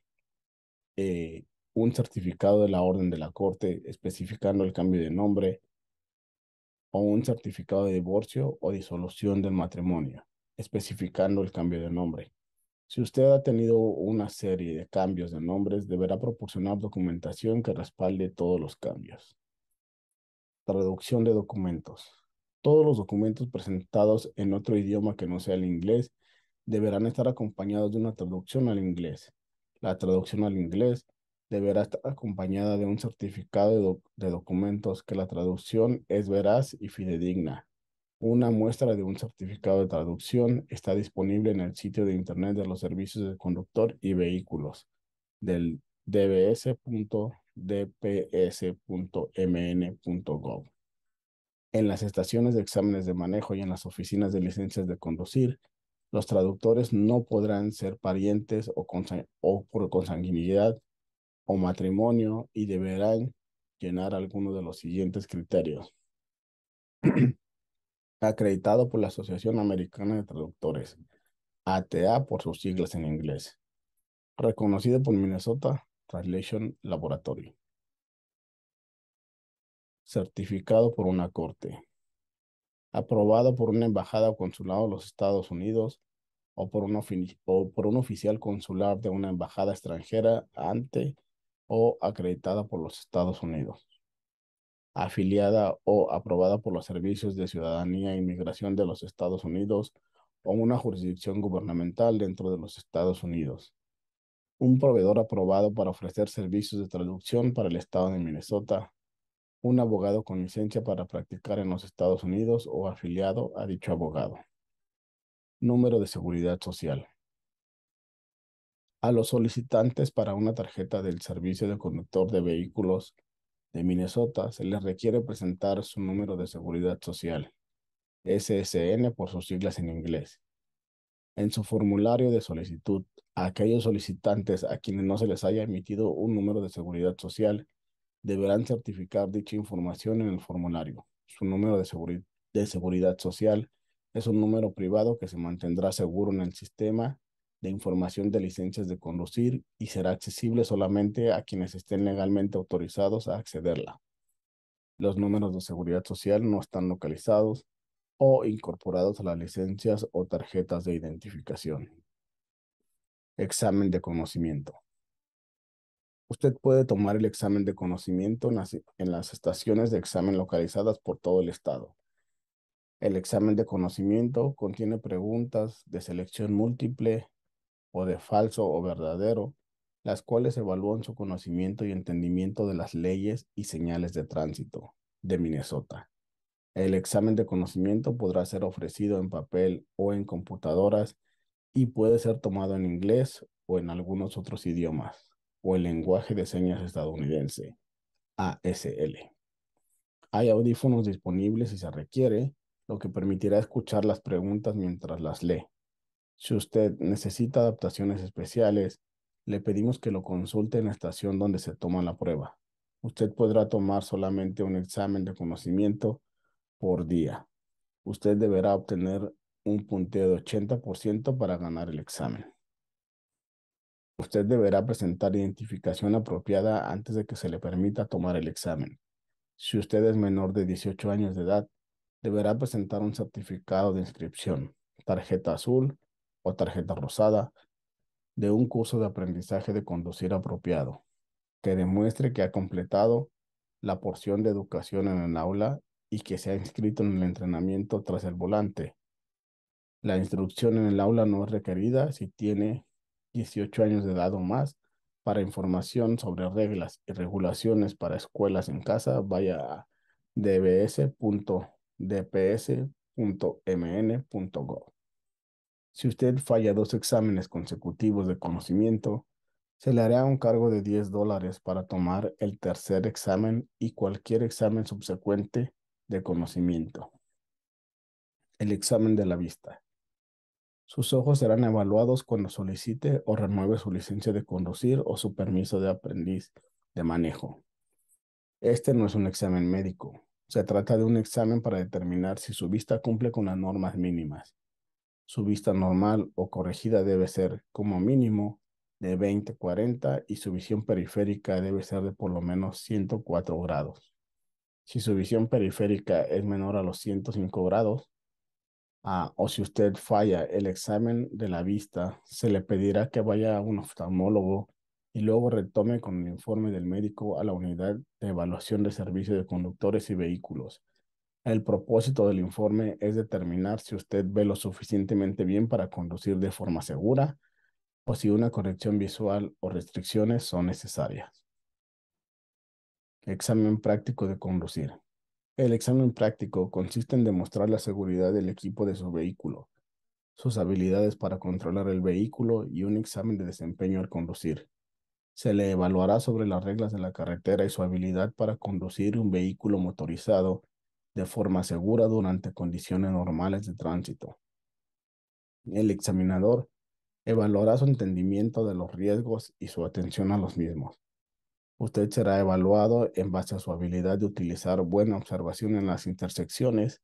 eh, un certificado de la orden de la corte especificando el cambio de nombre o un certificado de divorcio o disolución del matrimonio, especificando el cambio de nombre. Si usted ha tenido una serie de cambios de nombres, deberá proporcionar documentación que respalde todos los cambios. Traducción de documentos. Todos los documentos presentados en otro idioma que no sea el inglés deberán estar acompañados de una traducción al inglés. La traducción al inglés deberá estar acompañada de un certificado de, documentos que la traducción es veraz y fidedigna. Una muestra de un certificado de traducción está disponible en el sitio de Internet de los servicios de conductor y vehículos del dbs.dps.mn.gov en las estaciones de exámenes de manejo y en las oficinas de licencias de conducir, los traductores no podrán ser parientes o, o por consanguinidad o matrimonio y deberán llenar alguno de los siguientes criterios. Acreditado por la Asociación Americana de Traductores, ATA por sus siglas en inglés. Reconocido por Minnesota Translation Laboratory certificado por una corte, aprobado por una embajada o consulado de los Estados Unidos o por, un o por un oficial consular de una embajada extranjera ante o acreditada por los Estados Unidos, afiliada o aprobada por los servicios de ciudadanía e inmigración de los Estados Unidos o una jurisdicción gubernamental dentro de los Estados Unidos. Un proveedor aprobado para ofrecer servicios de traducción para el estado de Minnesota, un abogado con licencia para practicar en los Estados Unidos o afiliado a dicho abogado. Número de seguridad social. A los solicitantes para una tarjeta del Servicio de Conductor de Vehículos de Minnesota se les requiere presentar su número de seguridad social, SSN por sus siglas en inglés. En su formulario de solicitud, aquellos solicitantes a quienes no se les haya emitido un número de seguridad social deberán certificar dicha información en el formulario, su número de, de seguridad social, Es un número privado que se mantendrá seguro en el sistema de información de licencias de conducir y será accesible solamente a quienes estén legalmente autorizados a accederla. Los números de seguridad social no están localizados o incorporados a las licencias o tarjetas de identificación. Examen de conocimiento. Usted puede tomar el examen de conocimiento en las, estaciones de examen localizadas por todo el estado. El examen de conocimiento contiene preguntas de selección múltiple o de falso o verdadero, las cuales evalúan su conocimiento y entendimiento de las leyes y señales de tránsito de Minnesota. El examen de conocimiento podrá ser ofrecido en papel o en computadoras y puede ser tomado en inglés o en algunos otros idiomas o el lenguaje de señas estadounidense, ASL. Hay audífonos disponibles si se requiere, lo que permitirá escuchar las preguntas mientras las lee. Si usted necesita adaptaciones especiales, le pedimos que lo consulte en la estación donde se toma la prueba. Usted podrá tomar solamente un examen de conocimiento por día. Usted deberá obtener un punteo de 80% para ganar el examen. Usted deberá presentar identificación apropiada antes de que se le permita tomar el examen. Si usted es menor de 18 años de edad, deberá presentar un certificado de inscripción, tarjeta azul o tarjeta rosada de un curso de aprendizaje de conducir apropiado, que demuestre que ha completado la porción de educación en el aula y que se ha inscrito en el entrenamiento tras el volante. La instrucción en el aula no es requerida si tiene 18 años de edad o más. Para información sobre reglas y regulaciones para escuelas en casa, vaya a dbs.dps.mn.gov. Si usted falla dos exámenes consecutivos de conocimiento, se le hará un cargo de 10 dólares para tomar el tercer examen y cualquier examen subsecuente de conocimiento. El examen de la vista. Sus ojos serán evaluados cuando solicite o renueve su licencia de conducir o su permiso de aprendiz de manejo. Este no es un examen médico. Se trata de un examen para determinar si su vista cumple con las normas mínimas. Su vista normal o corregida debe ser, como mínimo, de 20-40 y su visión periférica debe ser de por lo menos 104 grados. Si su visión periférica es menor a los 105 grados, Ah, o si usted falla el examen de la vista, se le pedirá que vaya a un oftalmólogo y luego retome con el informe del médico a la unidad de evaluación de servicio de conductores y vehículos. El propósito del informe es determinar si usted ve lo suficientemente bien para conducir de forma segura o si una corrección visual o restricciones son necesarias. Examen práctico de conducir. El examen práctico consiste en demostrar la seguridad del equipo de su vehículo, sus habilidades para controlar el vehículo y un examen de desempeño al conducir. Se le evaluará sobre las reglas de la carretera y su habilidad para conducir un vehículo motorizado de forma segura durante condiciones normales de tránsito. El examinador evaluará su entendimiento de los riesgos y su atención a los mismos. Usted será evaluado en base a su habilidad de utilizar buena observación en las intersecciones,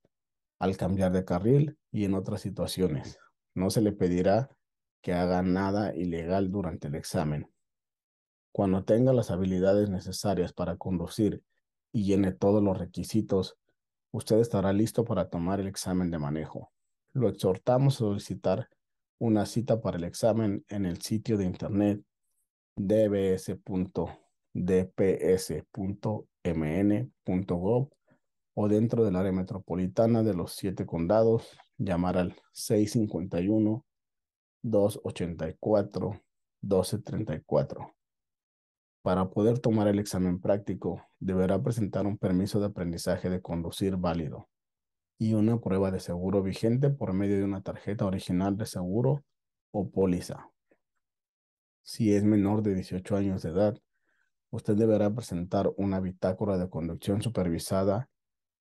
al cambiar de carril y en otras situaciones. No se le pedirá que haga nada ilegal durante el examen. Cuando tenga las habilidades necesarias para conducir y llene todos los requisitos, usted estará listo para tomar el examen de manejo. Lo exhortamos a solicitar una cita para el examen en el sitio de internet dbs.com dps.mn.gov o dentro del área metropolitana de los siete condados, llamar al 651-284-1234. Para poder tomar el examen práctico, deberá presentar un permiso de aprendizaje de conducir válido y una prueba de seguro vigente por medio de una tarjeta original de seguro o póliza. Si es menor de 18 años de edad, usted deberá presentar una bitácora de conducción supervisada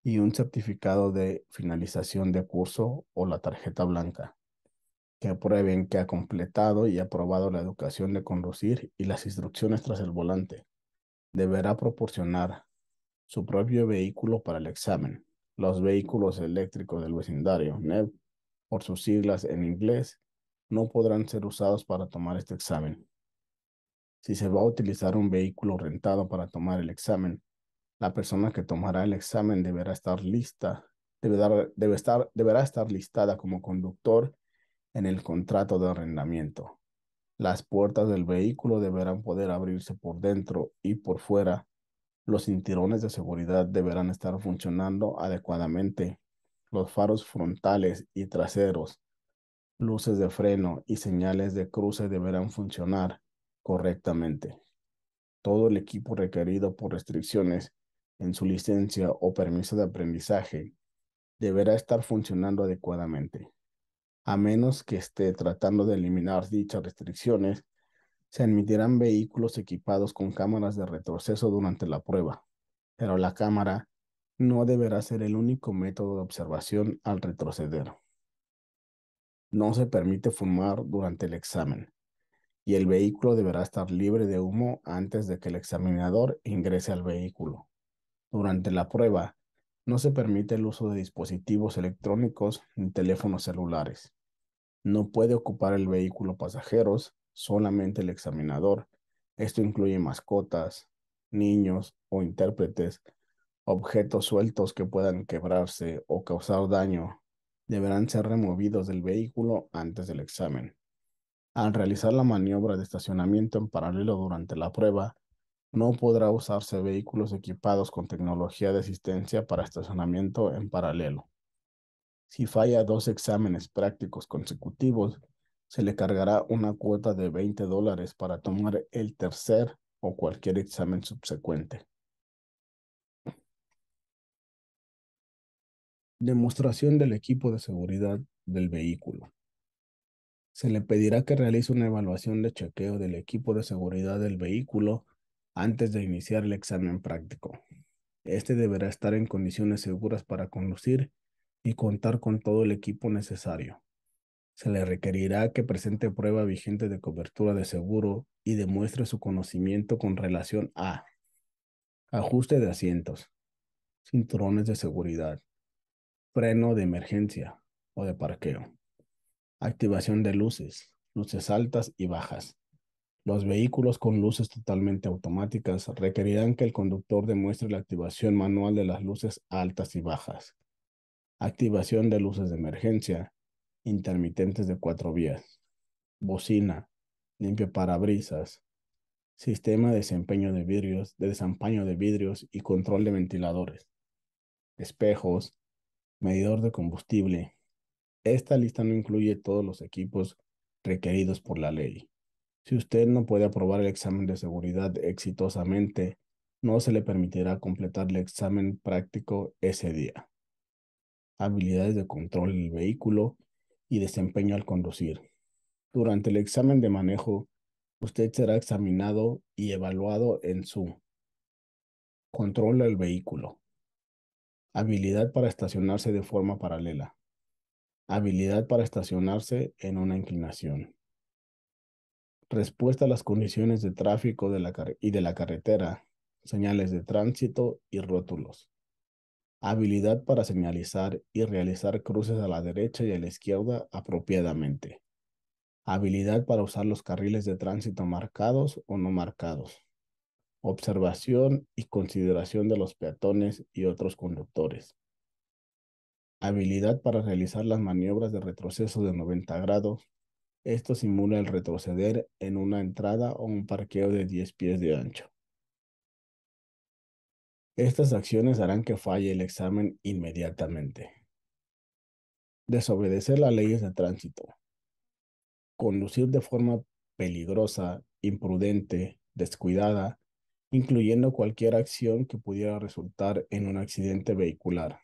y un certificado de finalización de curso o la tarjeta blanca que aprueben que ha completado y aprobado la educación de conducir y las instrucciones tras el volante. Deberá proporcionar su propio vehículo para el examen. Los vehículos eléctricos del vecindario, NEV, por sus siglas en inglés, no podrán ser usados para tomar este examen. Si se va a utilizar un vehículo rentado para tomar el examen, la persona que tomará el examen deberá estar lista, debe estar, deberá estar listada como conductor en el contrato de arrendamiento. Las puertas del vehículo deberán poder abrirse por dentro y por fuera. Los cinturones de seguridad deberán estar funcionando adecuadamente. Los faros frontales y traseros, luces de freno y señales de cruce deberán funcionar correctamente. Todo el equipo requerido por restricciones en su licencia o permiso de aprendizaje deberá estar funcionando adecuadamente. A menos que esté tratando de eliminar dichas restricciones, se admitirán vehículos equipados con cámaras de retroceso durante la prueba, pero la cámara no deberá ser el único método de observación al retroceder. No se permite fumar durante el examen y el vehículo deberá estar libre de humo antes de que el examinador ingrese al vehículo. Durante la prueba, no se permite el uso de dispositivos electrónicos ni teléfonos celulares. No puede ocupar el vehículo pasajeros, solamente el examinador. Esto incluye mascotas, niños o intérpretes, objetos sueltos que puedan quebrarse o causar daño. Deberán ser removidos del vehículo antes del examen. Al realizar la maniobra de estacionamiento en paralelo durante la prueba, no podrá usarse vehículos equipados con tecnología de asistencia para estacionamiento en paralelo. Si falla dos exámenes prácticos consecutivos, se le cargará una cuota de 20 dólares para tomar el tercer o cualquier examen subsecuente. Demostración del equipo de seguridad del vehículo. Se le pedirá que realice una evaluación de chequeo del equipo de seguridad del vehículo antes de iniciar el examen práctico. Este deberá estar en condiciones seguras para conducir y contar con todo el equipo necesario. Se le requerirá que presente prueba vigente de cobertura de seguro y demuestre su conocimiento con relación a ajuste de asientos, cinturones de seguridad, freno de emergencia o de parqueo, activación de luces, luces altas y bajas. Los vehículos con luces totalmente automáticas requerirán que el conductor demuestre la activación manual de las luces altas y bajas activación de luces de emergencia, intermitentes de cuatro vías, bocina, limpio parabrisas, sistema de desempeño de vidrios, de desampaño de vidrios y control de ventiladores, espejos, medidor de combustible. Esta lista no incluye todos los equipos requeridos por la ley. Si usted no puede aprobar el examen de seguridad exitosamente, no se le permitirá completar el examen práctico ese día habilidades de control del vehículo y desempeño al conducir. Durante el examen de manejo, usted será examinado y evaluado en su control del vehículo, habilidad para estacionarse de forma paralela, habilidad para estacionarse en una inclinación, respuesta a las condiciones de tráfico y de la carretera, señales de tránsito y rótulos, habilidad para señalizar y realizar cruces a la derecha y a la izquierda apropiadamente, habilidad para usar los carriles de tránsito marcados o no marcados, observación y consideración de los peatones y otros conductores, habilidad para realizar las maniobras de retroceso de 90 grados. Esto simula el retroceder en una entrada o un parqueo de 10 pies de ancho. Estas acciones harán que falle el examen inmediatamente. Desobedecer las leyes de tránsito. Conducir de forma peligrosa, imprudente, descuidada, incluyendo cualquier acción que pudiera resultar en un accidente vehicular.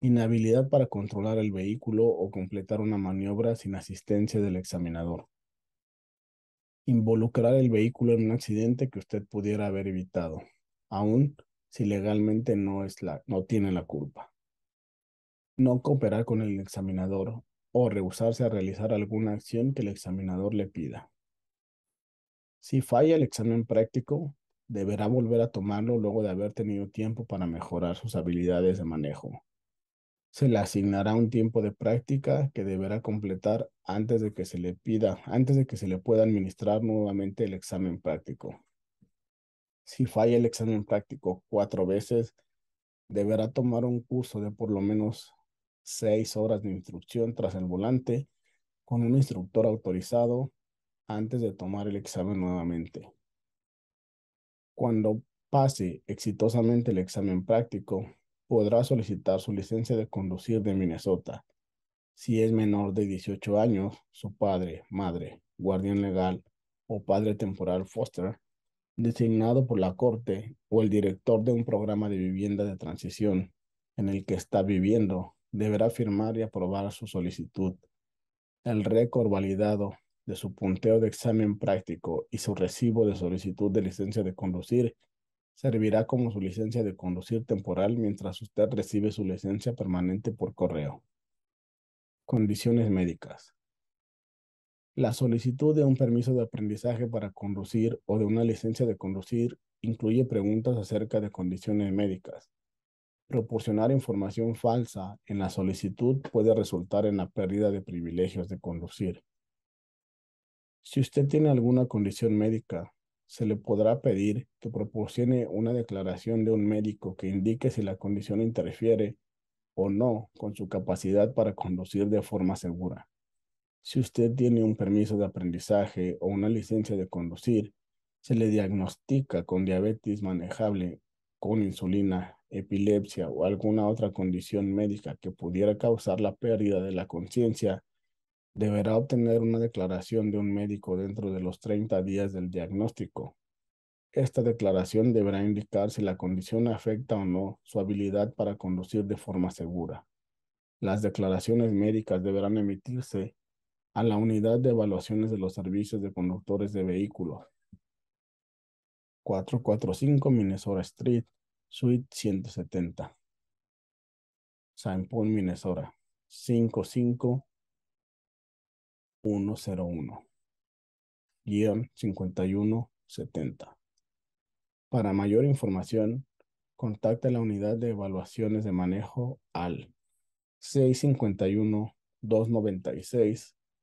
Inhabilidad para controlar el vehículo o completar una maniobra sin asistencia del examinador. Involucrar el vehículo en un accidente que usted pudiera haber evitado, aún si legalmente no, es la, no tiene la culpa. No cooperar con el examinador o rehusarse a realizar alguna acción que el examinador le pida. Si falla el examen práctico, deberá volver a tomarlo luego de haber tenido tiempo para mejorar sus habilidades de manejo. Se le asignará un tiempo de práctica que deberá completar antes de que se le pida, antes de que se le pueda administrar nuevamente el examen práctico. Si falla el examen práctico cuatro veces, deberá tomar un curso de por lo menos seis horas de instrucción tras el volante con un instructor autorizado antes de tomar el examen nuevamente. Cuando pase exitosamente el examen práctico, podrá solicitar su licencia de conducir de Minnesota. Si es menor de 18 años, su padre, madre, guardián legal o padre temporal foster, designado por la Corte o el director de un programa de vivienda de transición en el que está viviendo, deberá firmar y aprobar su solicitud. El récord validado de su punteo de examen práctico y su recibo de solicitud de licencia de conducir servirá como su licencia de conducir temporal mientras usted recibe su licencia permanente por correo. Condiciones médicas. La solicitud de un permiso de aprendizaje para conducir o de una licencia de conducir incluye preguntas acerca de condiciones médicas. Proporcionar información falsa en la solicitud puede resultar en la pérdida de privilegios de conducir. Si usted tiene alguna condición médica, se le podrá pedir que proporcione una declaración de un médico que indique si la condición interfiere o no con su capacidad para conducir de forma segura. Si usted tiene un permiso de aprendizaje o una licencia de conducir, se le diagnostica con diabetes manejable, con insulina, epilepsia o alguna otra condición médica que pudiera causar la pérdida de la conciencia deberá obtener una declaración de un médico dentro de los 30 días del diagnóstico. Esta declaración deberá indicar si la condición afecta o no su habilidad para conducir de forma segura. Las declaraciones médicas deberán emitirse a la unidad de evaluaciones de los servicios de conductores de vehículos. 445 Minnesota Street, Suite 170. Saint Paul, Minnesota. 55 101, guion 5170. Para mayor información, contacte la unidad de evaluaciones de manejo al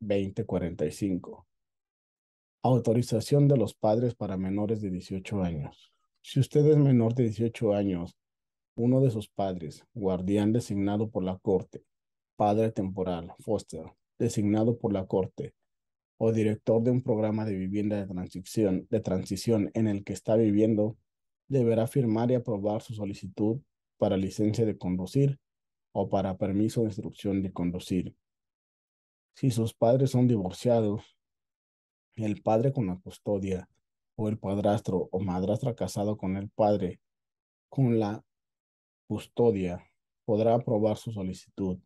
651-296-2045. Autorización de los padres para menores de 18 años. Si usted es menor de 18 años, uno de sus padres, guardián designado por la Corte, padre temporal, foster, designado por la Corte o director de un programa de vivienda de transición, de transición en el que está viviendo, deberá firmar y aprobar su solicitud para licencia de conducir o para permiso de instrucción de conducir. Si sus padres son divorciados, el padre con la custodia o el padrastro o madrastra casado con el padre con la custodia podrá aprobar su solicitud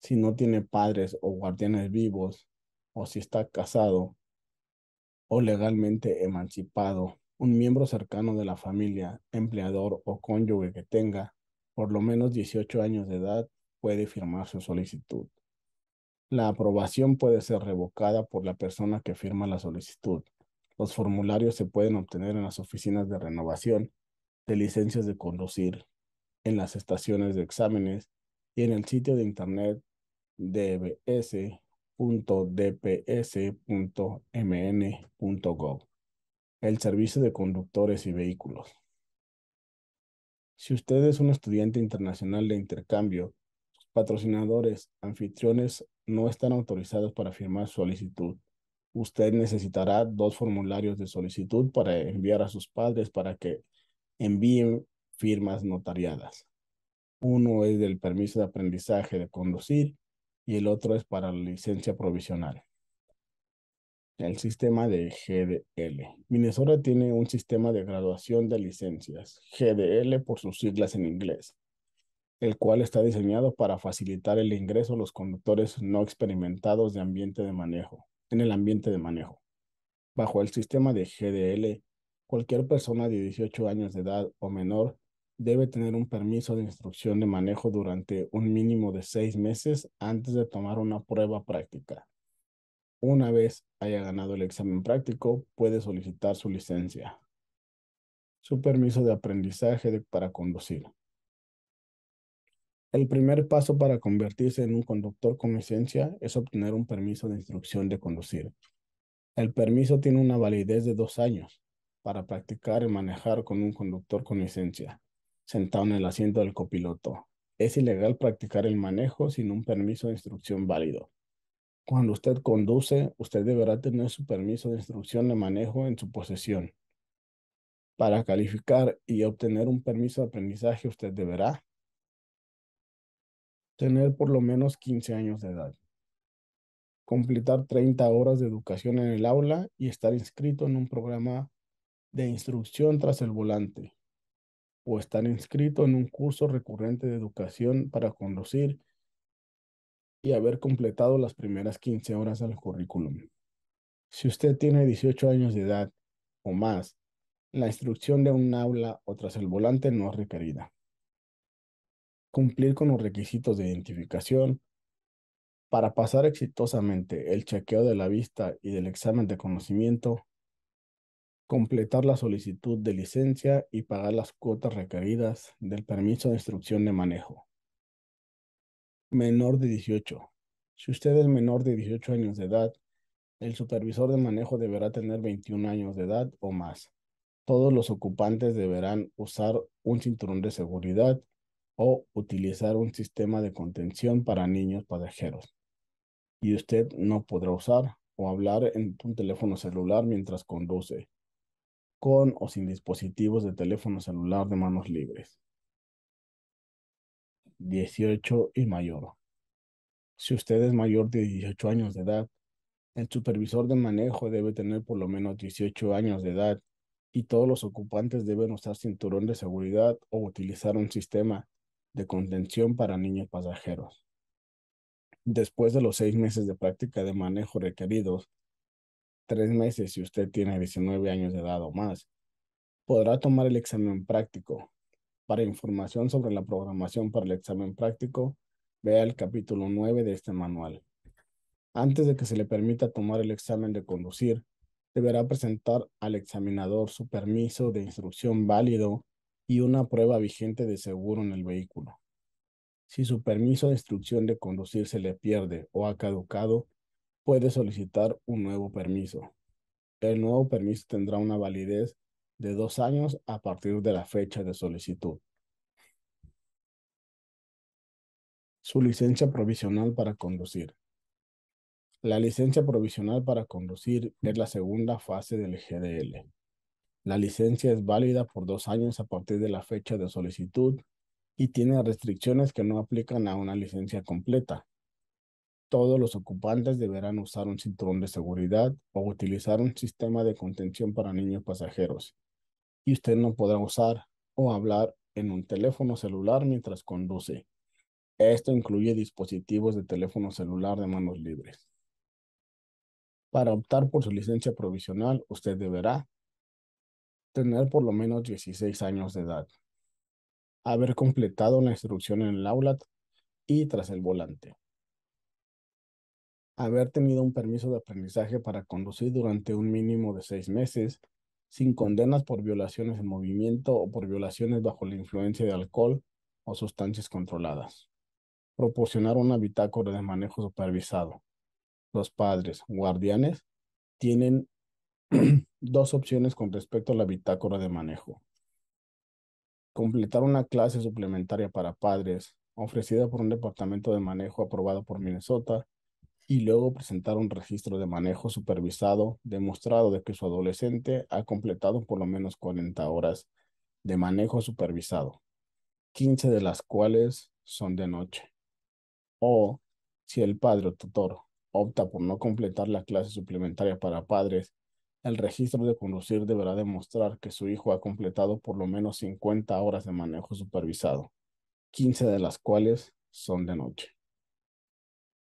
si no tiene padres o guardianes vivos, o si está casado o legalmente emancipado, un miembro cercano de la familia, empleador o cónyuge que tenga por lo menos 18 años de edad puede firmar su solicitud. La aprobación puede ser revocada por la persona que firma la solicitud. Los formularios se pueden obtener en las oficinas de renovación de licencias de conducir, en las estaciones de exámenes y en el sitio de internet dbs.dps.mn.gov, el servicio de conductores y vehículos. Si usted es un estudiante internacional de intercambio, patrocinadores, anfitriones no están autorizados para firmar solicitud. Usted necesitará dos formularios de solicitud para enviar a sus padres para que envíen firmas notariadas. Uno es del permiso de aprendizaje de conducir y el otro es para la licencia provisional. El sistema de GDL. Minnesota tiene un sistema de graduación de licencias, GDL por sus siglas en inglés, el cual está diseñado para facilitar el ingreso a los conductores no experimentados de ambiente de manejo, en el ambiente de manejo. Bajo el sistema de GDL, cualquier persona de 18 años de edad o menor debe tener un permiso de instrucción de manejo durante un mínimo de seis meses antes de tomar una prueba práctica. Una vez haya ganado el examen práctico, puede solicitar su licencia. Su permiso de aprendizaje para conducir. El primer paso para convertirse en un conductor con licencia es obtener un permiso de instrucción de conducir. El permiso tiene una validez de dos años para practicar y manejar con un conductor con licencia, sentado en el asiento del copiloto. Es ilegal practicar el manejo sin un permiso de instrucción válido. Cuando usted conduce, usted deberá tener su permiso de instrucción de manejo en su posesión. Para calificar y obtener un permiso de aprendizaje, usted deberá tener por lo menos 15 años de edad, completar 30 horas de educación en el aula y estar inscrito en un programa de instrucción tras el volante. O estar inscrito en un curso recurrente de educación para conducir y haber completado las primeras 15 horas del currículum. Si usted tiene 18 años de edad o más, la instrucción de un aula o tras el volante no es requerida cumplir con los requisitos de identificación para pasar exitosamente el chequeo de la vista y del examen de conocimiento, completar la solicitud de licencia y pagar las cuotas requeridas del permiso de instrucción de manejo. Menor de 18. Si usted es menor de 18 años de edad, el supervisor de manejo deberá tener 21 años de edad o más. Todos los ocupantes deberán usar un cinturón de seguridad o utilizar un sistema de contención para niños pasajeros. Y usted no podrá usar o hablar en un teléfono celular mientras conduce, con o sin dispositivos de teléfono celular de manos libres. 18 y mayor. Si usted es mayor de 18 años de edad, el supervisor de manejo debe tener por lo menos 18 años de edad y todos los ocupantes deben usar cinturón de seguridad o utilizar un sistema de contención para niños pasajeros. Después de los seis meses de práctica de manejo requeridos, tres meses si usted tiene 19 años de edad o más, podrá tomar el examen práctico. Para información sobre la programación para el examen práctico, vea el capítulo 9 de este manual. Antes de que se le permita tomar el examen de conducir, deberá presentar al examinador su permiso de instrucción válido y una prueba vigente de seguro en el vehículo. Si su permiso de instrucción de conducir se le pierde o ha caducado, puede solicitar un nuevo permiso. El nuevo permiso tendrá una validez de dos años a partir de la fecha de solicitud. Su licencia provisional para conducir. La licencia provisional para conducir es la segunda fase del GDL. La licencia es válida por dos años a partir de la fecha de solicitud y tiene restricciones que no aplican a una licencia completa. Todos los ocupantes deberán usar un cinturón de seguridad o utilizar un sistema de contención para niños pasajeros. Y usted no podrá usar o hablar en un teléfono celular mientras conduce. Esto incluye dispositivos de teléfono celular de manos libres. Para optar por su licencia provisional, usted deberá tener por lo menos 16 años de edad, haber completado la instrucción en el aula y tras el volante, haber tenido un permiso de aprendizaje para conducir durante un mínimo de seis meses, sin condenas por violaciones en movimiento o por violaciones bajo la influencia de alcohol o sustancias controladas. Proporcionar una bitácora de manejo supervisado. Los padres, guardianes, tienen dos opciones con respecto a la bitácora de manejo. Completar una clase suplementaria para padres ofrecida por un departamento de manejo aprobado por Minnesota y luego presentar un registro de manejo supervisado demostrado de que su adolescente ha completado por lo menos 40 horas de manejo supervisado, 15 de las cuales son de noche. O si el padre o tutor opta por no completar la clase suplementaria para padres el registro de conducir deberá demostrar que su hijo ha completado por lo menos 50 horas de manejo supervisado, 15 de las cuales son de noche.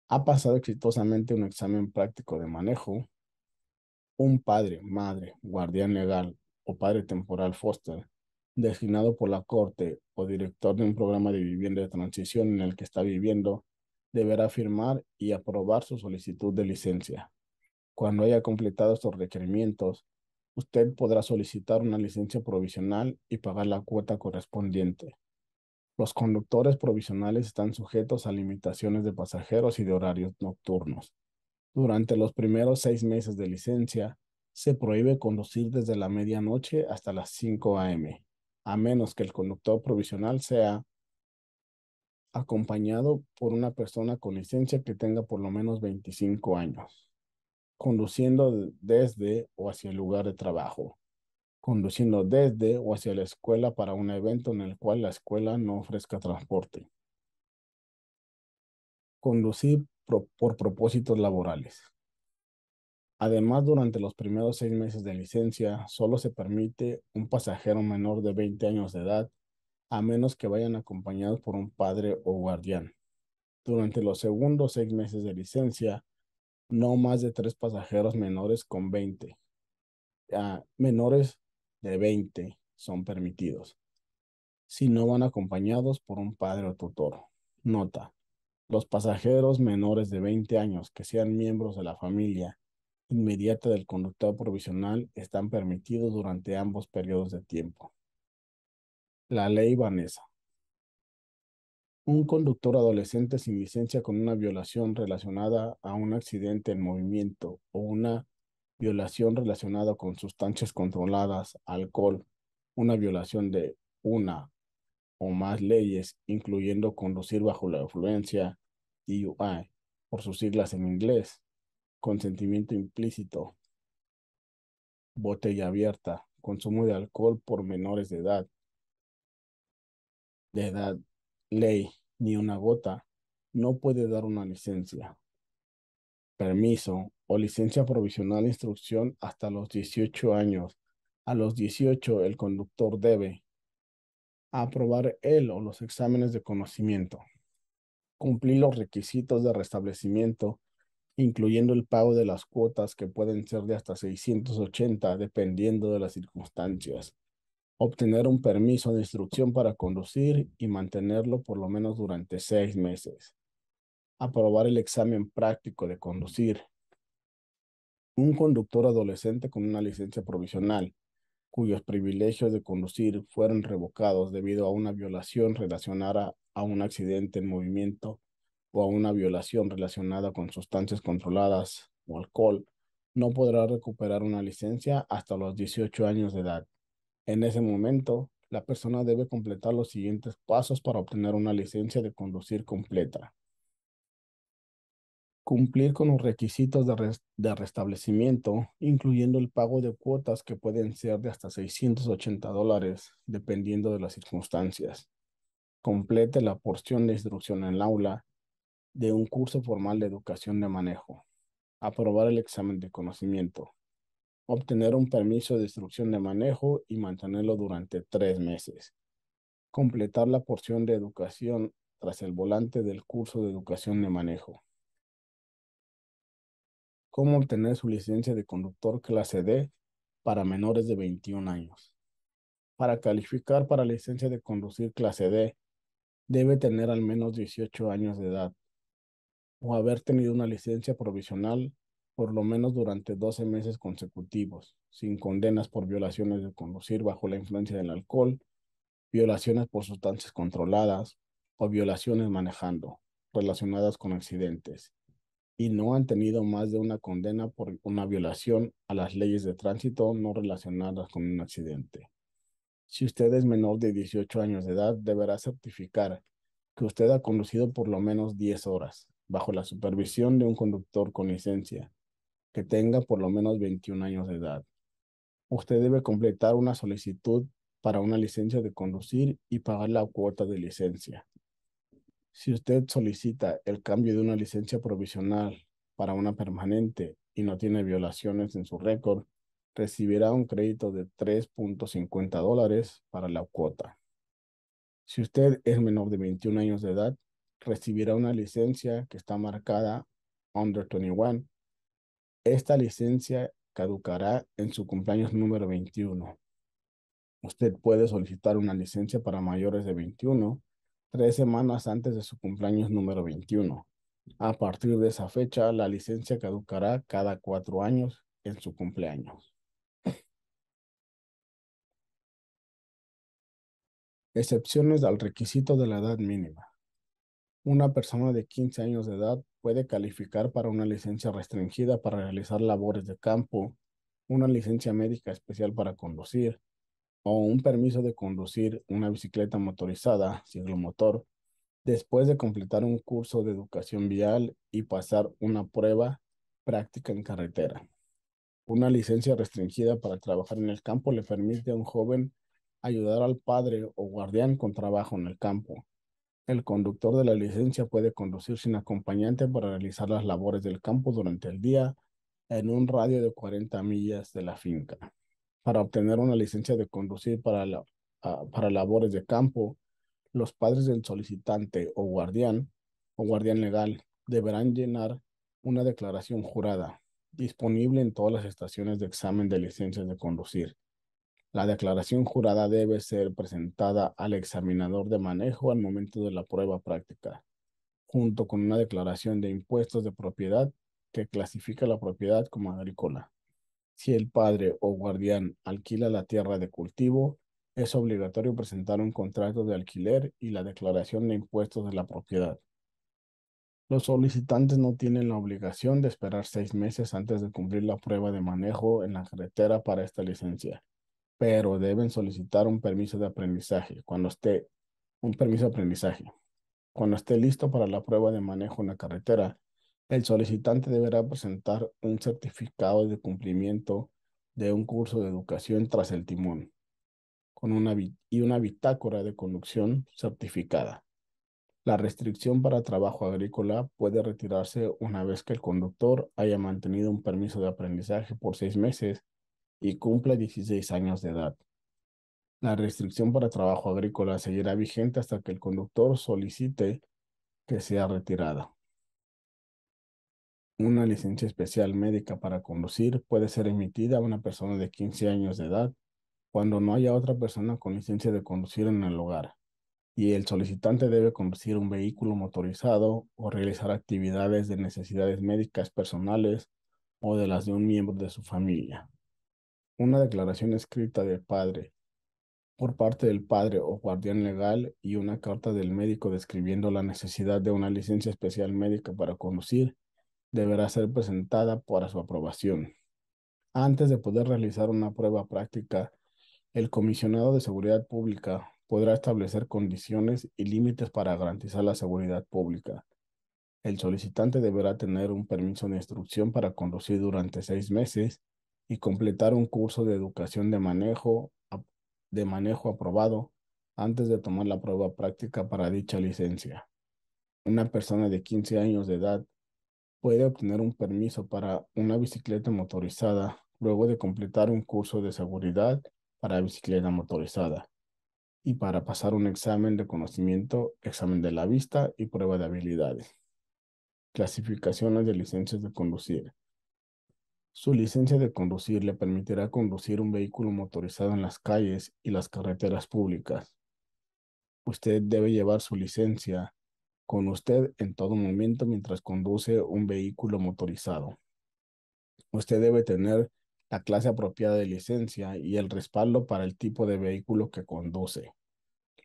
Ha pasado exitosamente un examen práctico de manejo. Un padre, madre, guardián legal o padre temporal foster designado por la corte o director de un programa de vivienda de transición en el que está viviendo deberá firmar y aprobar su solicitud de licencia. Cuando haya completado estos requerimientos, usted podrá solicitar una licencia provisional y pagar la cuota correspondiente. Los conductores provisionales están sujetos a limitaciones de pasajeros y de horarios nocturnos. Durante los primeros seis meses de licencia, se prohíbe conducir desde la medianoche hasta las 5 a.m., a menos que el conductor provisional sea acompañado por una persona con licencia que tenga por lo menos 25 años, conduciendo desde o hacia el lugar de trabajo, conduciendo desde o hacia la escuela para un evento en el cual la escuela no ofrezca transporte. Conducir por propósitos laborales. Además, durante los primeros seis meses de licencia, solo se permite un pasajero menor de 20 años de edad, a menos que vayan acompañados por un padre o guardián. Durante los segundos seis meses de licencia, no más de tres pasajeros menores con 20. Ah, menores de 20 son permitidos, si no van acompañados por un padre o tutor. Nota, los pasajeros menores de 20 años que sean miembros de la familia inmediata del conductor provisional están permitidos durante ambos periodos de tiempo. La ley Vanessa. Un conductor adolescente sin licencia con una violación relacionada a un accidente en movimiento o una violación relacionada con sustancias controladas, alcohol, una violación de una o más leyes, incluyendo conducir bajo la influencia, DUI, por sus siglas en inglés, consentimiento implícito, botella abierta, consumo de alcohol por menores de edad, de edad, ley, ni una gota, no puede dar una licencia permiso o licencia provisional de instrucción hasta los 18 años. A los 18 el conductor debe aprobar él o los exámenes de conocimiento, cumplir los requisitos de restablecimiento, incluyendo el pago de las cuotas que pueden ser de hasta 680 dependiendo de las circunstancias, obtener un permiso de instrucción para conducir y mantenerlo por lo menos durante seis meses aprobar el examen práctico de conducir. Un conductor adolescente con una licencia provisional, cuyos privilegios de conducir fueron revocados debido a una violación relacionada a un accidente en movimiento o a una violación relacionada con sustancias controladas o alcohol, no podrá recuperar una licencia hasta los 18 años de edad. En ese momento, la persona debe completar los siguientes pasos para obtener una licencia de conducir completa cumplir con los requisitos de, restablecimiento, incluyendo el pago de cuotas que pueden ser de hasta 680 dólares, dependiendo de las circunstancias. Complete la porción de instrucción en el aula de un curso formal de educación de manejo. Aprobar el examen de conocimiento. Obtener un permiso de instrucción de manejo y mantenerlo durante tres meses. Completar la porción de educación tras el volante del curso de educación de manejo cómo obtener su licencia de conductor clase D para menores de 21 años. Para calificar para licencia de conducir clase D, debe tener al menos 18 años de edad o haber tenido una licencia provisional por lo menos durante 12 meses consecutivos, sin condenas por violaciones de conducir bajo la influencia del alcohol, violaciones por sustancias controladas o violaciones manejando relacionadas con accidentes y no han tenido más de una condena por una violación a las leyes de tránsito no relacionadas con un accidente. Si usted es menor de 18 años de edad, deberá certificar que usted ha conducido por lo menos 10 horas bajo la supervisión de un conductor con licencia que tenga por lo menos 21 años de edad. Usted debe completar una solicitud para una licencia de conducir y pagar la cuota de licencia. Si usted solicita el cambio de una licencia provisional para una permanente y no tiene violaciones en su récord, recibirá un crédito de 3.50 dólares para la cuota. Si usted es menor de 21 años de edad, recibirá una licencia que está marcada Under 21. Esta licencia caducará en su cumpleaños número 21. Usted puede solicitar una licencia para mayores de 21 tres semanas antes de su cumpleaños número 21. A partir de esa fecha, la licencia caducará cada cuatro años en su cumpleaños. Excepciones al requisito de la edad mínima. Una persona de 15 años de edad puede calificar para una licencia restringida para realizar labores de campo, una licencia médica especial para conducir o un permiso de conducir una bicicleta motorizada, ciclomotor, después de completar un curso de educación vial y pasar una prueba práctica en carretera. Una licencia restringida para trabajar en el campo le permite a un joven ayudar al padre o guardián con trabajo en el campo. El conductor de la licencia puede conducir sin acompañante para realizar las labores del campo durante el día en un radio de 40 millas de la finca. Para obtener una licencia de conducir para, ah, para labores de campo, los padres del solicitante o guardián o guardián legal deberán llenar una declaración jurada disponible en todas las estaciones de examen de licencias de conducir. La declaración jurada debe ser presentada al examinador de manejo al momento de la prueba práctica, junto con una declaración de impuestos de propiedad que clasifica la propiedad como agrícola. Si el padre o guardián alquila la tierra de cultivo, es obligatorio presentar un contrato de alquiler y la declaración de impuestos de la propiedad. Los solicitantes no tienen la obligación de esperar seis meses antes de cumplir la prueba de manejo en la carretera para esta licencia pero deben solicitar un permiso de aprendizaje cuando esté un permiso de aprendizaje. Cuando esté listo para la prueba de manejo en la carretera, el solicitante deberá presentar un certificado de cumplimiento de un curso de educación tras el timón con una y una bitácora de conducción certificada. La restricción para trabajo agrícola puede retirarse una vez que el conductor haya mantenido un permiso de aprendizaje por seis meses y cumple 16 años de edad. La restricción para trabajo agrícola seguirá vigente hasta que el conductor solicite que sea retirada. Una licencia especial médica para conducir puede ser emitida a una persona de 15 años de edad cuando no haya otra persona con licencia de conducir en el hogar y el solicitante debe conducir un vehículo motorizado o realizar actividades de necesidades médicas personales o de las de un miembro de su familia una declaración escrita del padre por parte del padre o guardián legal y una carta del médico describiendo la necesidad de una licencia especial médica para conducir deberá ser presentada para su aprobación. Antes de poder realizar una prueba práctica, el comisionado de seguridad pública podrá establecer condiciones y límites para garantizar la seguridad pública. El solicitante deberá tener un permiso de instrucción para conducir durante seis meses y completar un curso de educación de manejo, de manejo aprobado antes de tomar la prueba práctica para dicha licencia. Una persona de 15 años de edad puede obtener un permiso para una bicicleta motorizada luego de completar un curso de seguridad para bicicleta motorizada y para pasar un examen de conocimiento, examen de la vista y prueba de habilidades. Clasificaciones de licencias de conducir. Su licencia de conducir le permitirá conducir un vehículo motorizado en las calles y las carreteras públicas. Usted debe llevar su licencia con usted en todo momento mientras conduce un vehículo motorizado. Usted debe tener la clase apropiada de licencia y el respaldo para el tipo de vehículo que conduce.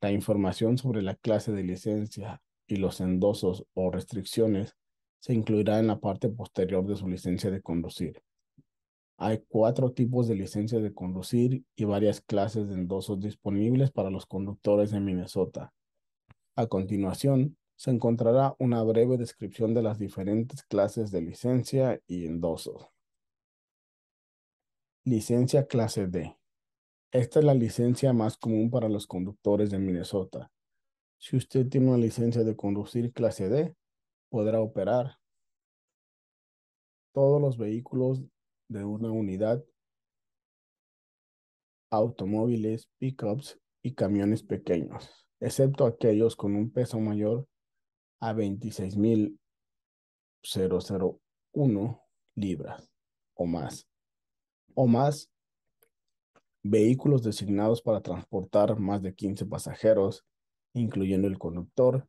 La información sobre la clase de licencia y los endosos o restricciones se incluirá en la parte posterior de su licencia de conducir. Hay cuatro tipos de licencias de conducir y varias clases de endosos disponibles para los conductores de Minnesota. A continuación, se encontrará una breve descripción de las diferentes clases de licencia y endosos. Licencia clase D. Esta es la licencia más común para los conductores de Minnesota. Si usted tiene una licencia de conducir clase D, podrá operar todos los vehículos de una unidad, automóviles, pickups y camiones pequeños, excepto aquellos con un peso mayor a 26.001 libras o más, o más vehículos designados para transportar más de 15 pasajeros, incluyendo el conductor,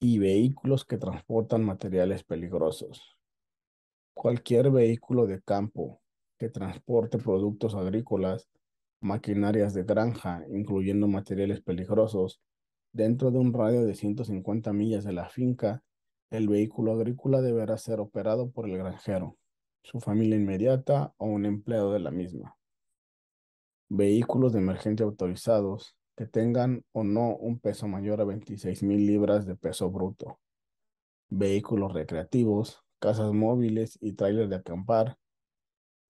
y vehículos que transportan materiales peligrosos. Cualquier vehículo de campo que transporte productos agrícolas maquinarias de granja, incluyendo materiales peligrosos, dentro de un radio de 150 millas de la finca, el vehículo agrícola deberá ser operado por el granjero, su familia inmediata o un empleado de la misma. Vehículos de emergencia autorizados que tengan o no un peso mayor a 26 mil libras de peso bruto. Vehículos recreativos, casas móviles y trailers de acampar,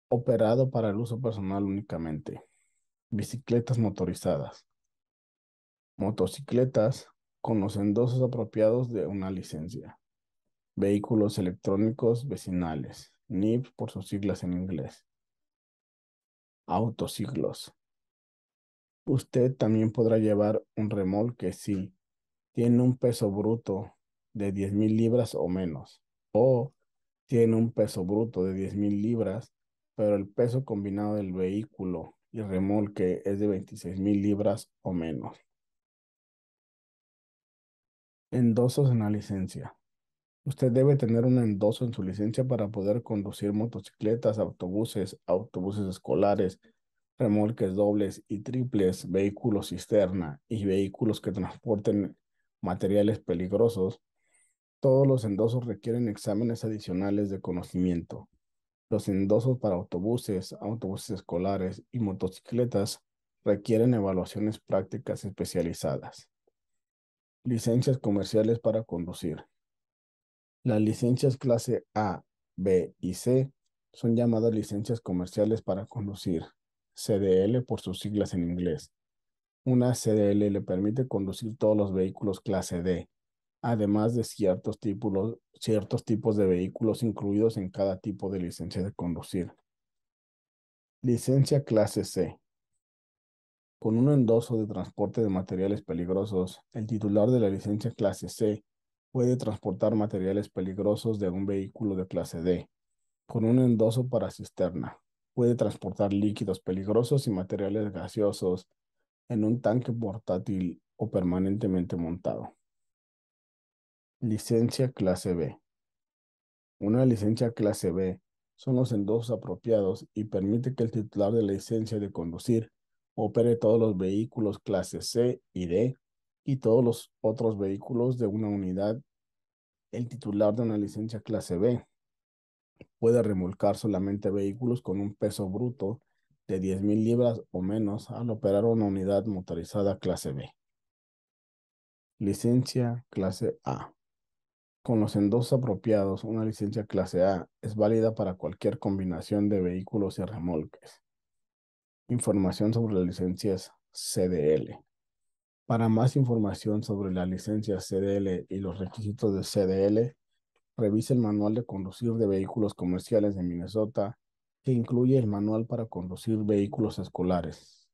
operado para el uso personal únicamente. Bicicletas motorizadas. Motocicletas con los endosos apropiados de una licencia. Vehículos electrónicos vecinales. NIP por sus siglas en inglés. Autociclos. Usted también podrá llevar un remolque si tiene un peso bruto de 10 mil libras o menos, o tiene un peso bruto de 10 mil libras, pero el peso combinado del vehículo y remolque es de 26 mil libras o menos. Endosos en la licencia. Usted debe tener un endoso en su licencia para poder conducir motocicletas, autobuses, autobuses escolares, remolques dobles y triples, vehículos cisterna y vehículos que transporten materiales peligrosos. Todos los endosos requieren exámenes adicionales de conocimiento. Los endosos para autobuses, autobuses escolares y motocicletas requieren evaluaciones prácticas especializadas. Licencias comerciales para conducir. Las licencias clase A, B y C son llamadas licencias comerciales para conducir, CDL por sus siglas en inglés. Una CDL le permite conducir todos los vehículos clase D, además de ciertos tipos, de vehículos incluidos en cada tipo de licencia de conducir. Licencia clase C. Con un endoso de transporte de materiales peligrosos, el titular de la licencia clase C puede transportar materiales peligrosos de un vehículo de clase D. Con un endoso para cisterna, puede transportar líquidos peligrosos y materiales gaseosos en un tanque portátil o permanentemente montado. Licencia clase B. Una licencia clase B son los endosos apropiados y permite que el titular de la licencia de conducir opere todos los vehículos clase C y D y todos los otros vehículos de una unidad. El titular de una licencia clase B puede remolcar solamente vehículos con un peso bruto de 10.000 libras o menos al operar una unidad motorizada clase B. Licencia clase A. Con los endosos apropiados, una licencia clase A es válida para cualquier combinación de vehículos y remolques. Información sobre las licencias CDL. Para más información sobre la licencia CDL y los requisitos de CDL, revise el manual de conducir de vehículos comerciales de Minnesota, que incluye el manual para conducir vehículos escolares.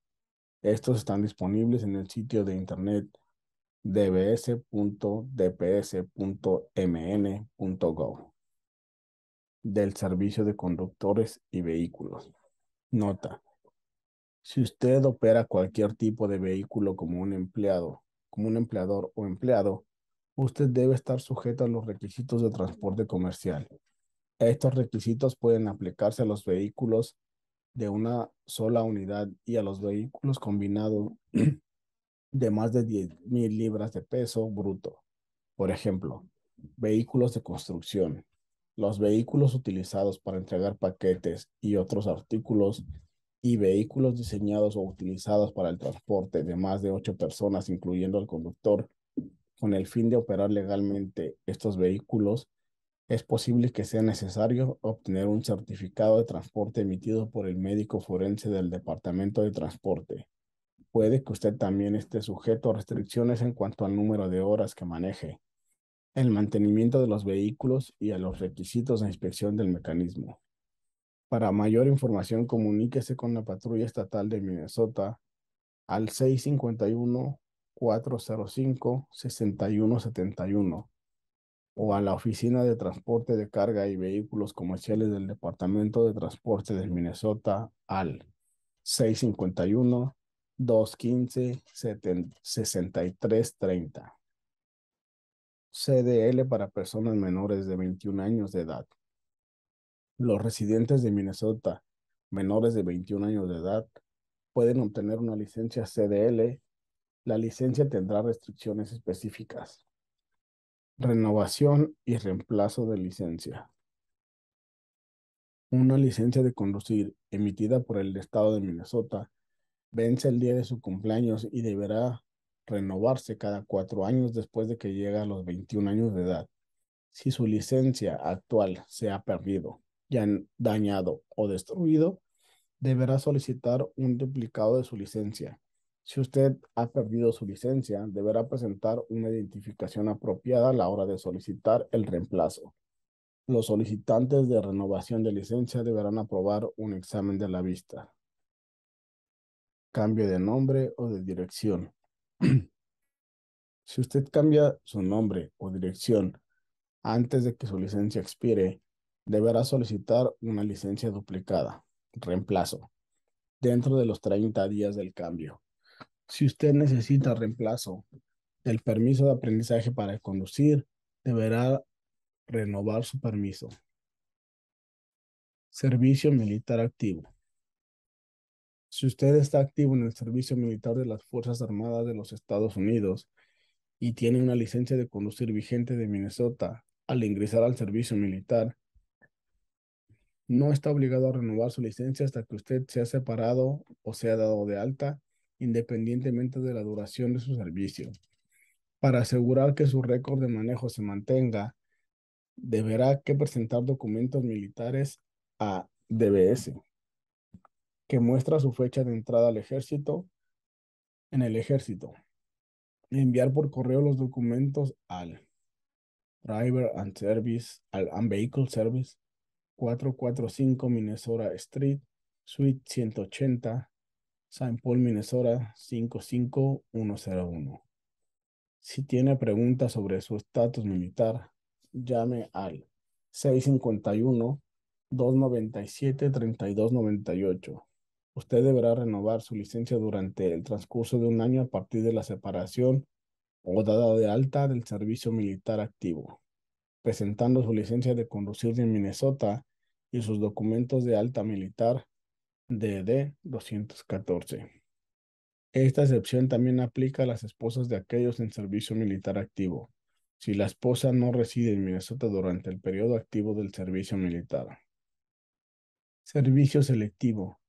Estos están disponibles en el sitio de internet dbs.dps.mn.gov del Servicio de Conductores y Vehículos. Nota. Si usted opera cualquier tipo de vehículo como un empleado, como un empleador o empleado, usted debe estar sujeto a los requisitos de transporte comercial. Estos requisitos pueden aplicarse a los vehículos de una sola unidad y a los vehículos combinados de más de 10.000 libras de peso bruto. Por ejemplo, vehículos de construcción. Los vehículos utilizados para entregar paquetes y otros artículos y vehículos diseñados o utilizados para el transporte de más de ocho personas, incluyendo al conductor, con el fin de operar legalmente estos vehículos, es posible que sea necesario obtener un certificado de transporte emitido por el médico forense del Departamento de Transporte. Puede que usted también esté sujeto a restricciones en cuanto al número de horas que maneje, el mantenimiento de los vehículos y a los requisitos de inspección del mecanismo. Para mayor información, comuníquese con la Patrulla Estatal de Minnesota al 651-405-6171 o a la Oficina de Transporte de Carga y Vehículos Comerciales del Departamento de Transporte de Minnesota al 651-215-6330. CDL para personas menores de 21 años de edad. Los residentes de Minnesota menores de 21 años de edad pueden obtener una licencia CDL. La licencia tendrá restricciones específicas. Renovación y reemplazo de licencia. Una licencia de conducir emitida por el estado de Minnesota vence el día de su cumpleaños y deberá renovarse cada cuatro años después de que llegue a los 21 años de edad. Si su licencia actual se ha perdido, ya dañado o destruido, deberá solicitar un duplicado de su licencia. Si usted ha perdido su licencia, deberá presentar una identificación apropiada a la hora de solicitar el reemplazo. Los solicitantes de renovación de licencia deberán aprobar un examen de la vista. Cambio de nombre o de dirección. si usted cambia su nombre o dirección antes de que su licencia expire, deberá solicitar una licencia duplicada, reemplazo, dentro de los 30 días del cambio. Si usted necesita reemplazo del permiso de aprendizaje para conducir, deberá renovar su permiso. Servicio militar activo. Si usted está activo en el servicio militar de las Fuerzas Armadas de los Estados Unidos y tiene una licencia de conducir vigente de Minnesota, al ingresar al servicio militar, no está obligado a renovar su licencia hasta que usted sea separado o sea dado de alta, independientemente de la duración de su servicio. Para asegurar que su récord de manejo se mantenga, deberá que presentar documentos militares a DBS, que muestra su fecha de entrada al ejército en el ejército. Enviar por correo los documentos al Driver and Service, al Vehicle Service, 445 Minnesota Street, Suite 180, St. Paul, Minnesota 55101. Si tiene preguntas sobre su estatus militar, llame al 651-297-3298. Usted deberá renovar su licencia durante el transcurso de un año a partir de la separación o dada de alta del servicio militar activo, presentando su licencia de conducir de Minnesota y sus documentos de alta militar DD 214. Esta excepción también aplica a las esposas de aquellos en servicio militar activo, si la esposa no reside en Minnesota durante el periodo activo del servicio militar. Servicio selectivo.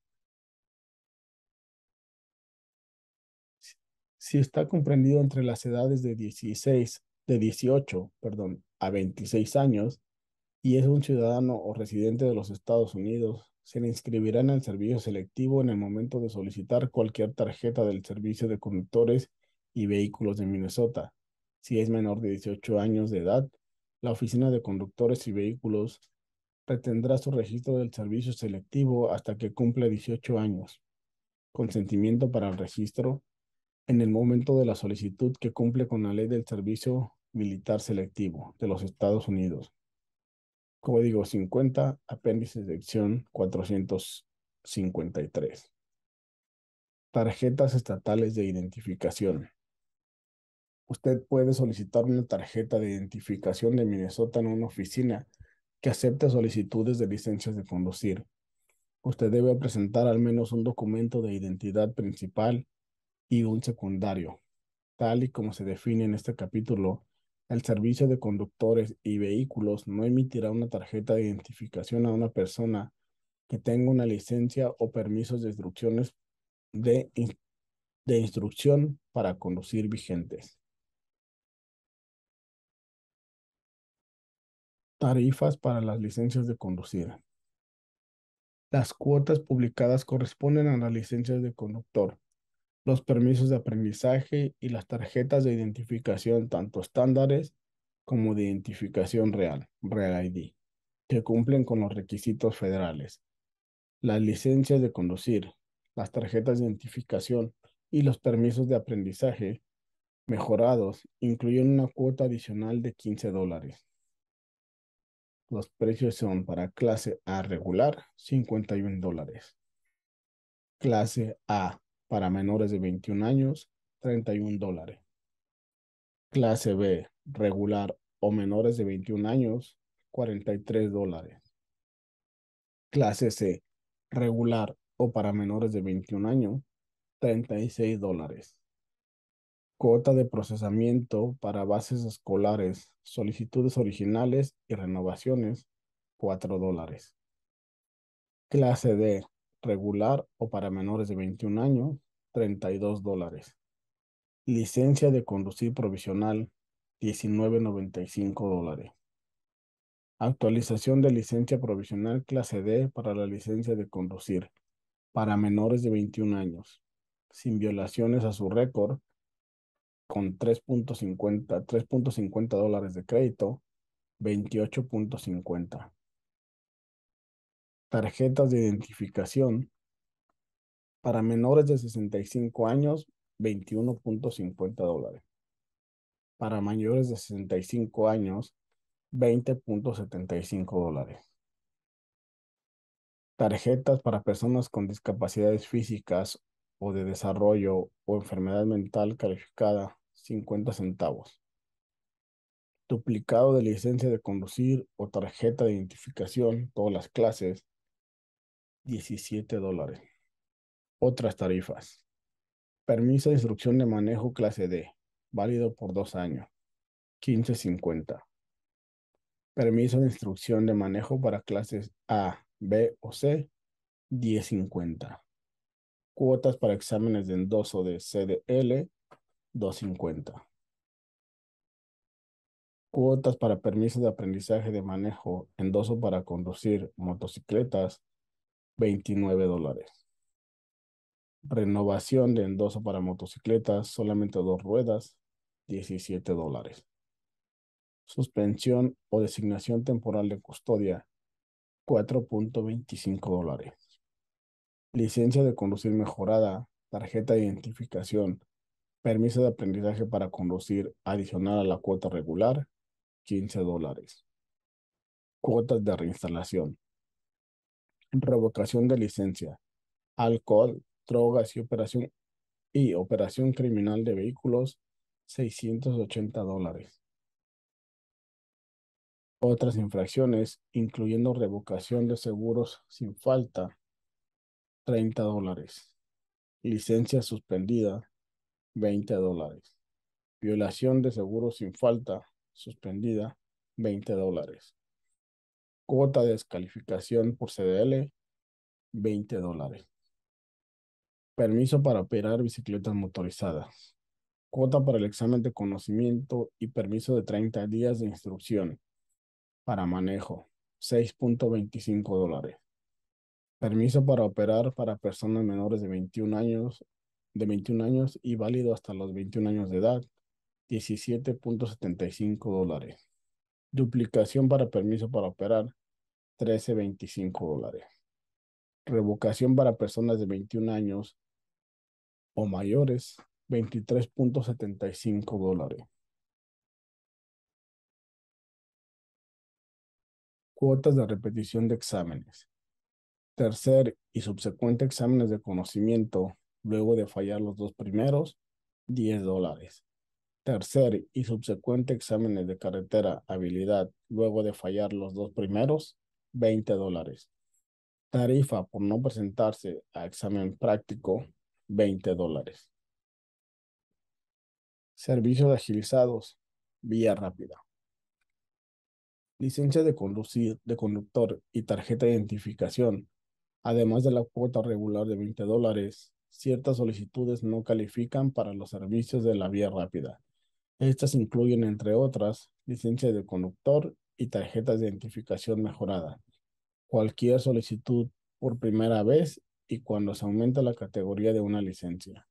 Si está comprendido entre las edades de 16, de 18, perdón, a 26 años, y es un ciudadano o residente de los Estados Unidos, se le inscribirá en el servicio selectivo en el momento de solicitar cualquier tarjeta del servicio de conductores y vehículos de Minnesota. Si es menor de 18 años de edad, la Oficina de Conductores y Vehículos retendrá su registro del servicio selectivo hasta que cumpla 18 años. Consentimiento para el registro en el momento de la solicitud que cumple con la ley del servicio militar selectivo de los Estados Unidos. Código 50, apéndice sección 453. Tarjetas estatales de identificación. Usted puede solicitar una tarjeta de identificación de Minnesota en una oficina que acepte solicitudes de licencias de conducir. Usted debe presentar al menos un documento de identidad principal y un secundario, tal y como se define en este capítulo el servicio de conductores y vehículos no emitirá una tarjeta de identificación a una persona que tenga una licencia o permisos de instrucciones de, de instrucción para conducir vigentes. Tarifas para las licencias de conducir. Las cuotas publicadas corresponden a las licencias de conductor los permisos de aprendizaje y las tarjetas de identificación tanto estándares como de identificación real, Real ID, que cumplen con los requisitos federales. Las licencias de conducir, las tarjetas de identificación y los permisos de aprendizaje mejorados incluyen una cuota adicional de 15 dólares. Los precios son para clase A regular, 51 dólares. Clase A para menores de 21 años, 31 dólares. Clase B, regular o menores de 21 años, 43 dólares. Clase C, regular o para menores de 21 años, 36 dólares. Cuota de procesamiento para bases escolares, solicitudes originales y renovaciones, 4 dólares. Clase D, regular o para menores de 21 años, 32 dólares. Licencia de conducir provisional, 19.95 dólares. Actualización de licencia provisional clase D para la licencia de conducir para menores de 21 años, sin violaciones a su récord, con 3.50 3.50 dólares de crédito, 28.50. Tarjetas de identificación para menores de 65 años, 21.50 dólares. Para mayores de 65 años, 20.75 dólares. Tarjetas para personas con discapacidades físicas o de desarrollo o enfermedad mental calificada, 50 centavos. Duplicado de licencia de conducir o tarjeta de identificación, todas las clases, 17 dólares. Otras tarifas. Permiso de instrucción de manejo clase D, válido por dos años, 15.50. Permiso de instrucción de manejo para clases A, B o C, 10.50. Cuotas para exámenes de endoso de CDL, 2.50. Cuotas para permiso de aprendizaje de manejo, endoso para conducir motocicletas, 29 dólares. Renovación de endoso para motocicletas, solamente dos ruedas, 17 dólares. Suspensión o designación temporal de custodia, 4.25 dólares. Licencia de conducir mejorada, tarjeta de identificación, permiso de aprendizaje para conducir adicional a la cuota regular, 15 dólares. Cuotas de reinstalación. Revocación de licencia. Alcohol, drogas y operación y operación criminal de vehículos, 680 dólares. Otras infracciones, incluyendo revocación de seguros sin falta, 30 dólares. Licencia suspendida, 20 dólares. Violación de seguros sin falta, suspendida, 20 dólares. Cuota de descalificación por CDL, 20 dólares. Permiso para operar bicicletas motorizadas. Cuota para el examen de conocimiento y permiso de 30 días de instrucción, para manejo, 6.25 dólares. Permiso para operar para personas menores de 21 años, de 21 años y válido hasta los 21 años de edad, 17.75 dólares. Duplicación para permiso para operar, 13.25 dólares. Revocación para personas de 21 años o mayores, 23.75 dólares. Cuotas de repetición de exámenes. Tercer y subsecuente exámenes de conocimiento, luego de fallar los dos primeros, 10 dólares. Tercer y subsecuente exámenes de carretera, habilidad, luego de fallar los dos primeros, 20 dólares. Tarifa por no presentarse a examen práctico, 20 dólares. Servicios agilizados, vía rápida licencia de conducir, de conductor y tarjeta de identificación, además de la cuota regular de 20 dólares, ciertas solicitudes no califican para los servicios de la vía rápida. Estas incluyen, entre otras, licencia de conductor y tarjetas de identificación mejorada. Cualquier solicitud por primera vez y cuando se aumenta la categoría de una licencia.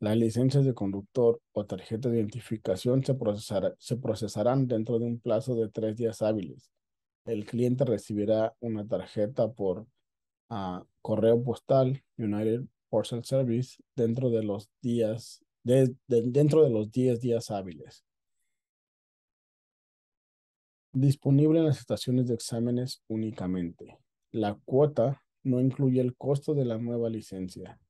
Las licencias de conductor o tarjeta de identificación se, se procesarán dentro de un plazo de tres días hábiles. El cliente recibirá una tarjeta por ah, correo postal United Postal Service dentro de los días dentro de los 10 días hábiles. Disponible en las estaciones de exámenes únicamente. La cuota no incluye el costo de la nueva licencia.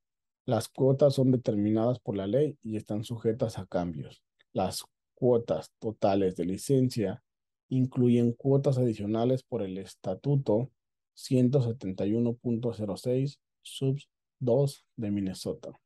Las cuotas son determinadas por la ley y están sujetas a cambios. Las cuotas totales de licencia incluyen cuotas adicionales por el Estatuto 171.06 sub 2 de Minnesota.